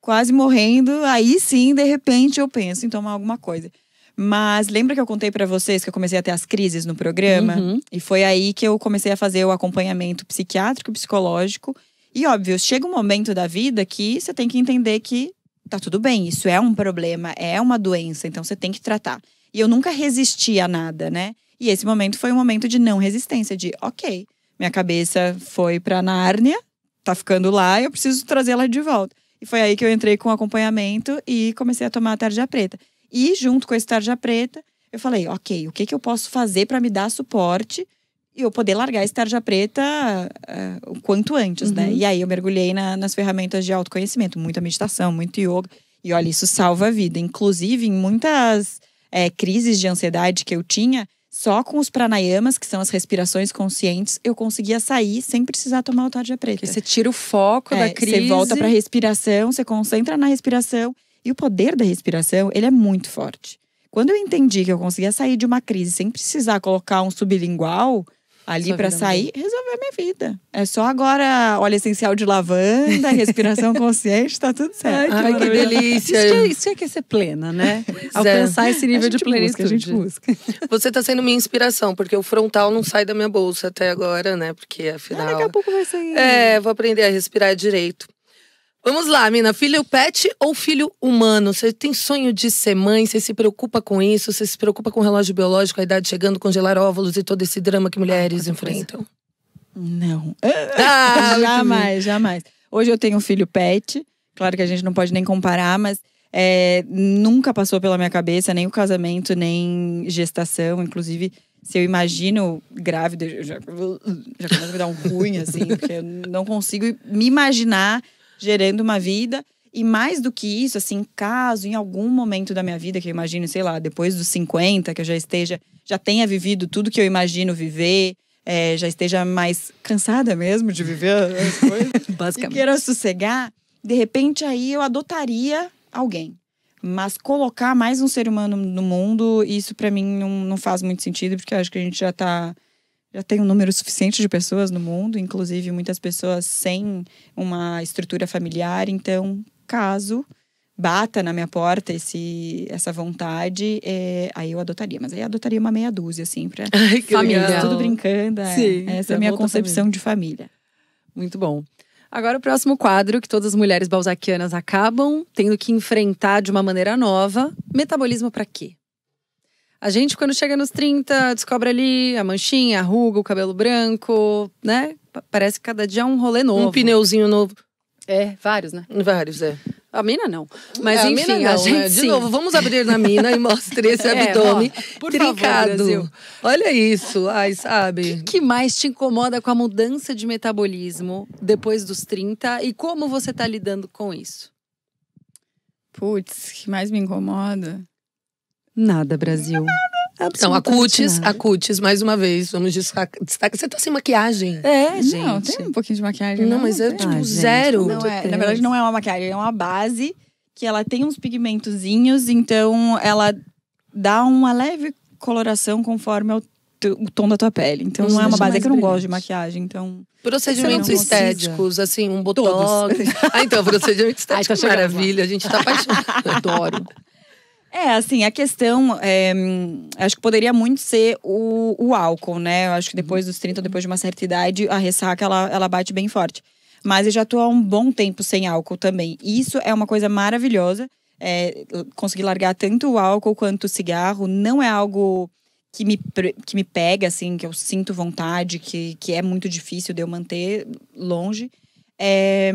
quase morrendo, aí sim, de repente, eu penso em tomar alguma coisa. Mas lembra que eu contei pra vocês que eu comecei a ter as crises no programa? Uhum. E foi aí que eu comecei a fazer o acompanhamento psiquiátrico, psicológico. E óbvio, chega um momento da vida que você tem que entender que tá tudo bem, isso é um problema, é uma doença, então você tem que tratar. E eu nunca resisti a nada, né? E esse momento foi um momento de não resistência, de ok, minha cabeça foi pra Nárnia, tá ficando lá, eu preciso trazê-la de volta. E foi aí que eu entrei com acompanhamento e comecei a tomar a tarja preta. E junto com esse tarja preta, eu falei, ok, o que, que eu posso fazer para me dar suporte e eu poder largar esse tarja preta eh, o quanto antes, né? E aí eu mergulhei na- nas ferramentas de autoconhecimento, muita meditação, muito yoga. E olha, isso salva a vida. Inclusive, em muitas eh, crises de ansiedade que eu tinha, só com os pranayamas, que são as respirações conscientes, eu conseguia sair sem precisar tomar o tarja preta. Porque você tira o foco da É, crise. Você volta para respiração, você concentra na respiração. E o poder da respiração, ele é muito forte. Quando eu entendi que eu conseguia sair de uma crise sem precisar colocar um sublingual ali para sair, resolveu a minha vida. É só agora óleo essencial de lavanda, [LAUGHS] respiração consciente, tá tudo certo. Ai, que delícia. Isso que, é, isso que é ser plena, né? [LAUGHS] Alcançar esse nível de busca, plenitude. a gente busca. [LAUGHS] Você tá sendo minha inspiração, porque o frontal não sai da minha bolsa até agora, né? Porque afinal. Ah, daqui a pouco vai sair. É, vou aprender a respirar direito. Vamos lá, mina. Filho pet ou filho humano? Você tem sonho de ser mãe? Você se preocupa com isso? Você se preocupa com o relógio biológico, a idade chegando, congelar óvulos e todo esse drama que mulheres enfrentam? Não. [LAUGHS] Ah, jamais, jamais. Hoje eu tenho um filho pet. Claro que a gente não pode nem comparar, mas é, nunca passou pela minha cabeça nem o casamento, nem gestação. Inclusive, se eu imagino grávida, eu já, já começa a me dar um ruim, assim, porque eu não consigo me imaginar gerando uma vida. E mais do que isso, assim, caso em algum momento da minha vida, que eu imagino, sei lá, depois dos 50, que eu já esteja, já tenha vivido tudo que eu imagino viver, é, já esteja mais cansada mesmo de viver as coisas [LAUGHS] e Basicamente. queira sossegar, de repente aí eu adotaria alguém. Mas colocar mais um ser humano no mundo, isso para mim não, não faz muito sentido, porque eu acho que a gente já tá já tem um número suficiente de pessoas no mundo, inclusive muitas pessoas sem uma estrutura familiar. Então, caso bata na minha porta esse, essa vontade, é, aí eu adotaria. Mas aí eu adotaria uma meia dúzia, assim, pra [LAUGHS] Ai, Família. legal. tudo brincando. é. Sim, essa é a minha concepção de família. Muito bom. Agora o próximo quadro que todas as mulheres balzaquianas acabam tendo que enfrentar de uma maneira nova. Metabolismo pra quê? A gente, quando chega nos 30, descobre ali a manchinha, a ruga, o cabelo branco, né? Pa- Parece que cada dia é um rolê novo. Um pneuzinho novo. É, vários, né? Vários, é. A mina não. Mas É, a enfim, mina a não, gente né? De sim. novo, vamos abrir na mina e mostrar esse [LAUGHS] É, abdômen ó, por favor, trincado. Brasil. Olha isso, ai, sabe? O que mais te incomoda com a mudança de metabolismo depois dos 30 e como você tá lidando com isso? Putz, o que mais me incomoda? Nada, Brasil. Então, a cutis, a cutis, mais uma vez, vamos destacar. destaca- Você tá sem maquiagem. É, gente. Não, tem um pouquinho de maquiagem. Não, mas é tipo Ah, zero. Não é, na verdade, não é uma maquiagem, é uma base que ela tem uns pigmentozinhos, então ela dá uma leve coloração conforme é o, o tom da tua pele. Então não é uma base, é que eu não gosto de maquiagem, então. Procedimentos não estéticos, assim, um botox. [LAUGHS] ah, então, procedimento estético, tá chegando lá. maravilha. A gente tá apaixonado. [LAUGHS] Adoro. É, assim, a questão, é, acho que poderia muito ser o, o álcool, né? Eu acho que depois dos 30, depois de uma certa idade, a ressaca, ela, ela bate bem forte. Mas eu já tô há um bom tempo sem álcool também. Isso é uma coisa maravilhosa. É, conseguir largar tanto o álcool quanto o cigarro não é algo que me, que me pega, assim, que eu sinto vontade, que, que é muito difícil de eu manter longe. É,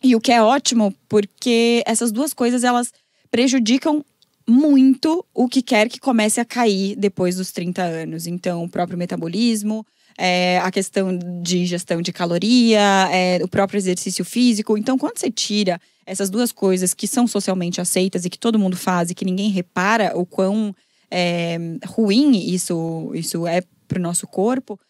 e o que é ótimo, porque essas duas coisas, elas prejudicam muito o que quer que comece a cair depois dos 30 anos. Então, o próprio metabolismo, é, a questão de ingestão de caloria, é, o próprio exercício físico. Então, quando você tira essas duas coisas que são socialmente aceitas e que todo mundo faz e que ninguém repara o quão é, ruim isso, isso é para o nosso corpo,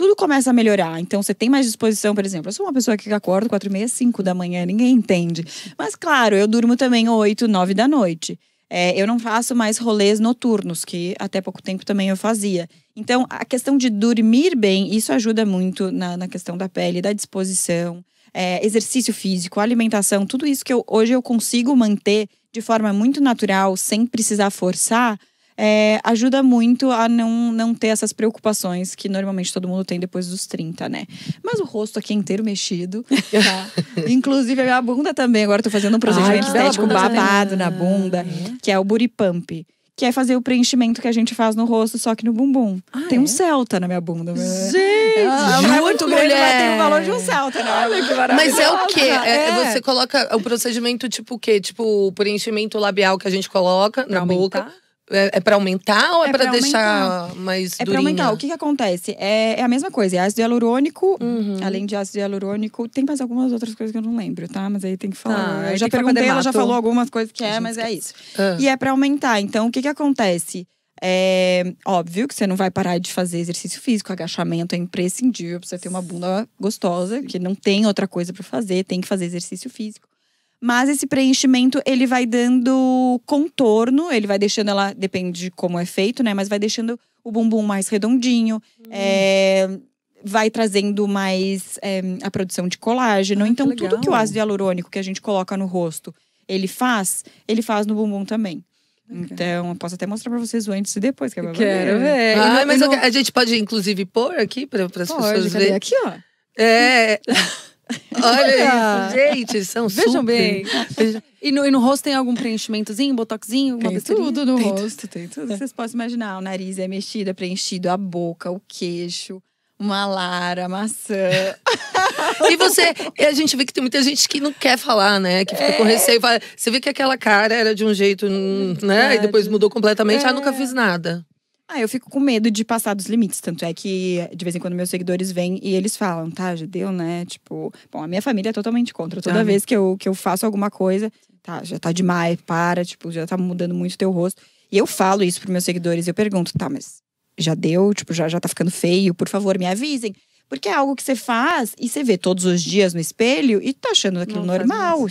tudo começa a melhorar. Então, você tem mais disposição, por exemplo. Eu sou uma pessoa que acorda quatro e meia, cinco da manhã, ninguém entende. Mas, claro, eu durmo também oito, nove da noite. É, eu não faço mais rolês noturnos, que até pouco tempo também eu fazia. Então, a questão de dormir bem, isso ajuda muito na, na questão da pele, da disposição, é, exercício físico, alimentação, tudo isso que eu, hoje eu consigo manter de forma muito natural, sem precisar forçar, é, ajuda muito a não, não ter essas preocupações que normalmente todo mundo tem depois dos 30, né? Mas o rosto aqui é inteiro mexido, tá? [LAUGHS] Inclusive a minha bunda também. Agora tô fazendo um procedimento bela estético também. babado na bunda, que é o booty pump. Que é fazer o preenchimento que a gente faz no rosto, só que no bumbum. Ah, tem é? um Celta na minha bunda. Gente, Ah, não é muito juro, grande, mas mulher. tem o valor de um Celta, né? Olha que Mas é o quê? É, É. Você coloca o procedimento tipo o quê? Tipo o preenchimento labial que a gente coloca na boca. É, é pra aumentar ou é, É pra, pra deixar mais É pra durinha? aumentar. O que que acontece? É, é a mesma coisa. É ácido hialurônico. Uhum. Além de ácido hialurônico, tem mais algumas outras coisas que eu não lembro, tá? Mas aí tem que falar. Tá, eu já perguntei, ela já falou algumas coisas que é, mas é isso. Ah. E é pra aumentar. Então, o que que acontece? É óbvio que você não vai parar de fazer exercício físico, agachamento é imprescindível pra você ter uma bunda gostosa, que não tem outra coisa pra fazer, tem que fazer exercício físico. Mas esse preenchimento, ele vai dando contorno, ele vai deixando ela, depende de como é feito, né? Mas vai deixando o bumbum mais redondinho, é, vai trazendo mais é, a produção de colágeno. Ah, que então, tudo que o ácido hialurônico que a gente coloca no rosto, ele faz, ele faz no bumbum também. Então, eu posso até mostrar pra vocês o antes e depois, que é Quero ver. Ah, mas no- a gente pode, inclusive, pôr aqui para as pessoas verem. Aqui, ó. É. [LAUGHS] Olha isso, gente. São Vejam super. bem. E no, e no rosto tem algum preenchimentozinho, botoxinho, Tem besteirinha? tudo no rosto, tem tudo vocês possam imaginar. O nariz é mexido, é preenchido, a boca, o queixo, uma lara, maçã. [LAUGHS] E você, a gente vê que tem muita gente que não quer falar, né? Que fica com receio. Fala- Você vê que aquela cara era de um jeito, hum, né? E depois mudou completamente. Ah, nunca fiz nada. Ah, eu fico com medo de passar dos limites. Tanto é que, de vez em quando, meus seguidores vêm e eles falam, tá, já deu, né? Tipo, bom, a minha família é totalmente contra. Toda Ah. vez que eu, que eu faço alguma coisa, tá, já tá demais, para, tipo, já tá mudando muito o teu rosto. E eu falo isso pros meus seguidores, eu pergunto, tá, mas já deu? Tipo, já, já tá ficando feio? Por favor, me avisem. Porque é algo que você faz e você vê todos os dias no espelho e tá achando aquilo Não normal.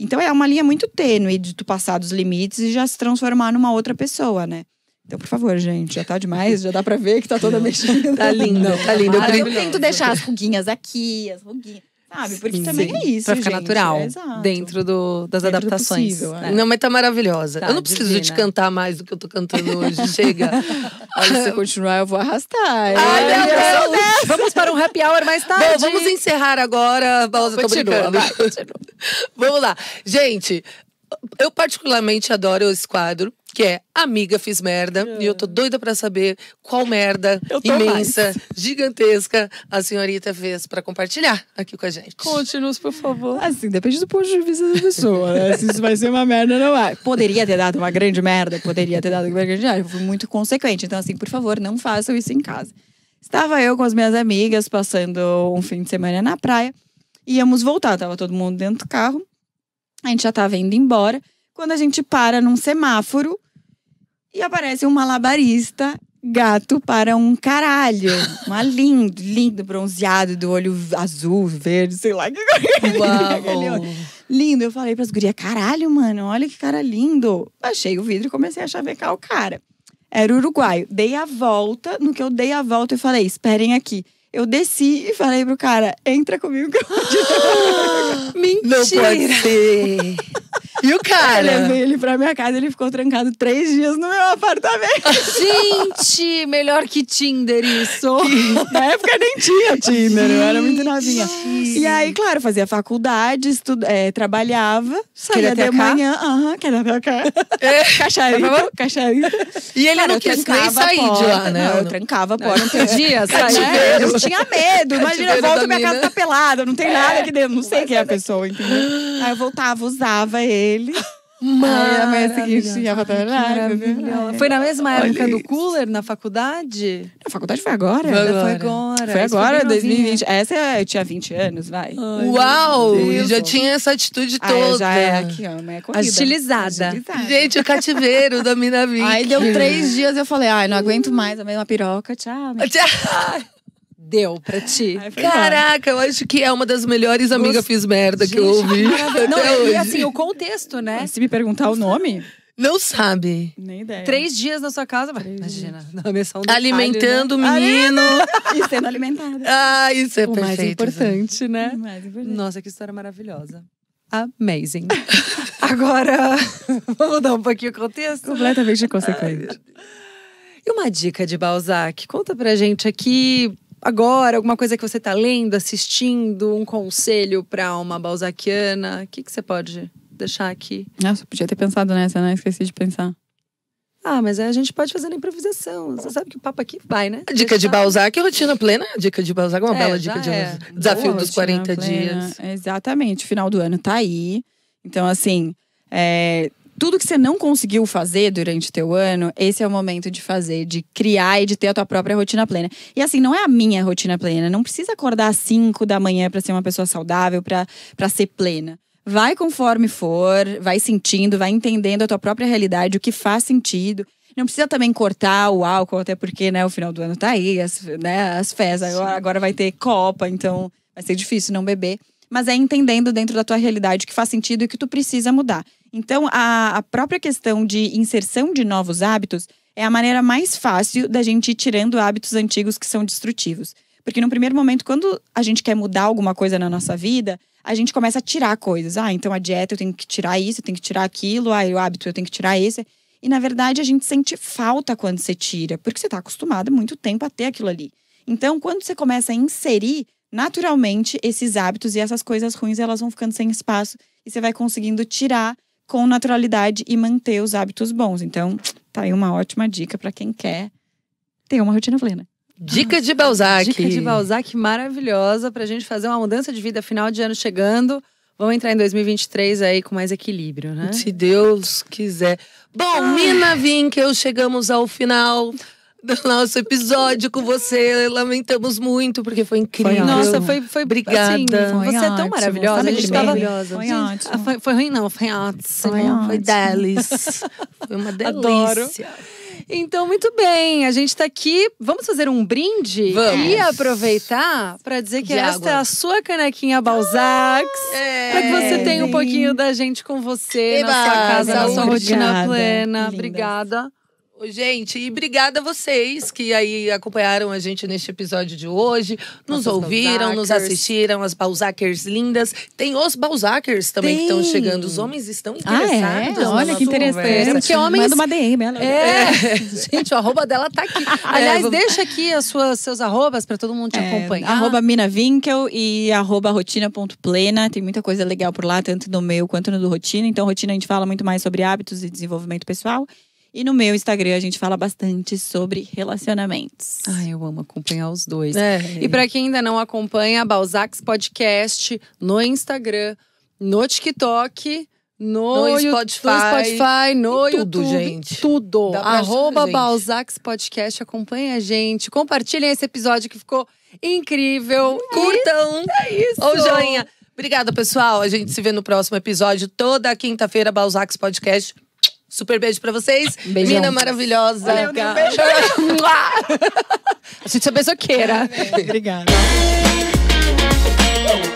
Então é uma linha muito tênue de tu passar dos limites e já se transformar numa outra pessoa, né? Então, por favor, gente, já tá demais, já dá pra ver que tá toda mexida. Tá lindo, tá lindo. Eu eu tento deixar as ruguinhas aqui, as ruguinhas, sabe? Porque também é isso, Pra ficar gente, natural. é dentro do, das Dentro do adaptações. possível, é. né? Não, mas tá maravilhosa. Tá, eu não preciso te divina. cantar mais do que eu tô cantando hoje. Chega. [LAUGHS] Olha, se você continuar, eu vou arrastar. Ai, meu Deus! Vamos para um happy hour mais tarde. Bom, vamos encerrar agora. Pausa, tô Continua, brincando. vai, [LAUGHS] vamos lá. Gente, eu particularmente adoro esse quadro, que é Amiga Fiz Merda. E eu tô doida pra saber qual merda imensa, gigantesca a senhorita fez pra compartilhar aqui com a gente. Conte-nos, por favor. Assim, depende do ponto de vista da pessoa, né? Se isso vai ser uma merda, não vai. Poderia ter dado uma grande merda, poderia ter dado uma grande merda. Eu fui muito consequente. Então, assim, por favor, não façam isso em casa. Estava eu com as minhas amigas, passando um fim de semana na praia. Íamos voltar, tava todo mundo dentro do carro. A gente já tava indo embora. Quando a gente para num semáforo e aparece um malabarista gato para um caralho. [LAUGHS] Uma lindo, lindo, bronzeado, do olho azul, verde, sei lá. Que [LAUGHS] Uau! Lindo. Eu falei pras gurias, caralho, mano, olha que cara lindo. Baixei o vidro e comecei a chavecar o cara. Era uruguaio. Dei a volta. No que eu dei a volta, eu falei, esperem aqui. Eu desci e falei pro cara, entra comigo que eu [GASPS] Não pode ser. [LAUGHS] E o [LAUGHS] Eu cara? levei ele pra minha casa, ele ficou trancado três dias no meu apartamento. [LAUGHS] Gente, melhor que Tinder isso. [LAUGHS] Na época nem tinha Tinder, eu era muito novinha. E aí, claro, fazia faculdade, estuda, é, trabalhava, saía Queria de manhã. Aham, queria ter a cá. É. Cacharito, cacharito. E ele Cara, não eu quis nem sair de porta. lá, né? Não, eu trancava a porta. Não Dias, Né? Eu tinha medo. Imagina, eu volto, minha casa tá pelada, não tem nada aqui dentro. Não sei quem é a pessoa, entendeu? Aí eu voltava, usava ele. [LAUGHS] Aí na manhã seguinte ia pra Maravilhosa. Foi na mesma época do cooler, na faculdade? A faculdade foi agora? Foi agora. Foi agora. Foi Isso agora, bem novinha. 2020. Essa é- eu tinha 20 anos, vai. Uau! meu Deus. Já tinha essa atitude Ah, toda. já é aqui, ó, é corrida. Agilizada. Agilizada. Gente, o cativeiro da Mina [LAUGHS] Vick. Aí deu três dias, eu falei, ai, não aguento mais, a mesma piroca, tchau. [LAUGHS] Deu pra ti. Embora. Caraca, eu acho que é uma das melhores amigas fiz merda que eu ouvi. até Não, hoje. e assim, o contexto, né? Se me perguntar o nome, Não sabe. nem ideia. Três dias na sua casa, vai. imagina, na missão do Alimentando o Ah, menino. E sendo alimentada. [LAUGHS] Ah, isso é o mais perfeito. importante, né? O mais importante. Nossa, que história maravilhosa. Amazing. [LAUGHS] Agora, [LAUGHS] vamos dar um pouquinho o contexto? Completamente inconsequente. E uma dica de Balzac? Conta pra gente aqui agora, alguma coisa que você tá lendo, assistindo, um conselho pra uma balzaquiana. O que, que você pode deixar aqui? Nossa, podia ter pensado nessa, né? Esqueci de pensar. Ah, mas a gente pode fazer na improvisação. Você sabe que o papo aqui vai, né? A dica de Balzac é rotina plena. Dica de Balzac é uma É, bela dica de é. desafio Boa, dos rotina 40 plena. dias. Exatamente. Final do ano tá aí. Então, assim, é, tudo que você não conseguiu fazer durante o teu ano, esse é o momento de fazer, de criar e de ter a tua própria rotina plena. E assim, não é a minha rotina plena. Não precisa acordar às 5 da manhã para ser uma pessoa saudável, para ser plena. Vai conforme for, vai sentindo, vai entendendo a tua própria realidade, o que faz sentido. Não precisa também cortar o álcool, até porque, né, o final do ano tá aí, as, né, as festas. Agora, agora vai ter Copa, então vai ser difícil não beber. Mas é entendendo dentro da tua realidade que faz sentido e que tu precisa mudar. Então, a, a própria questão de inserção de novos hábitos é a maneira mais fácil da gente ir tirando hábitos antigos que são destrutivos. Porque no primeiro momento, quando a gente quer mudar alguma coisa na nossa vida, a gente começa a tirar coisas. Ah, então a dieta eu tenho que tirar isso, eu tenho que tirar aquilo, ah, o hábito eu tenho que tirar esse. E na verdade a gente sente falta quando você tira, porque você está acostumado muito tempo a ter aquilo ali. Então, quando você começa a inserir, naturalmente esses hábitos e essas coisas ruins elas vão ficando sem espaço e você vai conseguindo tirar com naturalidade e manter os hábitos bons. Então, tá aí uma ótima dica para quem quer ter uma rotina plena. Dica de Balzac. Dica de Balzac maravilhosa pra gente fazer uma mudança de vida final de ano chegando. Vamos entrar em 2023 aí com mais equilíbrio, né? Se Deus quiser. Bom, Mina Vinkel, chegamos ao final do nosso episódio com você. Lamentamos muito, porque foi incrível. ótimo. Nossa, foi, foi Obrigada. assim, Foi você é tão ótimo. maravilhosa. Sabe a gente tava. meme? Foi Gente, ótimo. ah, foi, foi ruim, não, foi ótimo. Foi Foi ótimo. delis. Foi uma delícia. Adoro. Então, muito bem, a gente tá aqui. Vamos fazer um brinde? Vamos. E aproveitar para dizer que De esta água. é a sua canequinha Balzac. É. Para que você tenha um pouquinho da gente com você Eba, na sua casa, na sua saúde. rotina Obrigada, plena. lindas. Obrigada. Gente, e obrigada a vocês que aí acompanharam a gente neste episódio de hoje, nos Nossas ouviram, nos Balzackers. assistiram, as Balzackers lindas. Tem os Balzackers também que estão Tem. chegando. Os homens estão Ah, interessados. é? na Olha que interessante. conversa. Porque homens- Manda uma DM, ela. É, [LAUGHS] gente, o arroba dela tá aqui. [LAUGHS] Aliás, vamos- deixa aqui as suas, seus arrobas para todo mundo te É, acompanhar. Arroba Mina Winkel e arroba rotina.plena. Tem muita coisa legal por lá, tanto no meu quanto no do Rotina. Então, Rotina a gente fala muito mais sobre hábitos e desenvolvimento pessoal. E no meu Instagram a gente fala bastante sobre relacionamentos. Ai, eu amo acompanhar os dois. É. E para quem ainda não acompanha, Balzacs Podcast no Instagram, no TikTok, no, No Spotify, no, Spotify, no tudo, YouTube, gente. Tudo. Arroba gente. Balzacs Podcast, acompanha a gente. Compartilhem esse episódio que ficou incrível. Curtam. É isso. Ou joinha. Obrigada, pessoal. A gente se vê no próximo episódio, toda quinta-feira, Balzacs Podcast. Super beijo pra vocês. [LAUGHS] Beijão. Mina maravilhosa. Valeu, um beijo. [LAUGHS] A gente é beijoqueira. É, obrigada. [LAUGHS]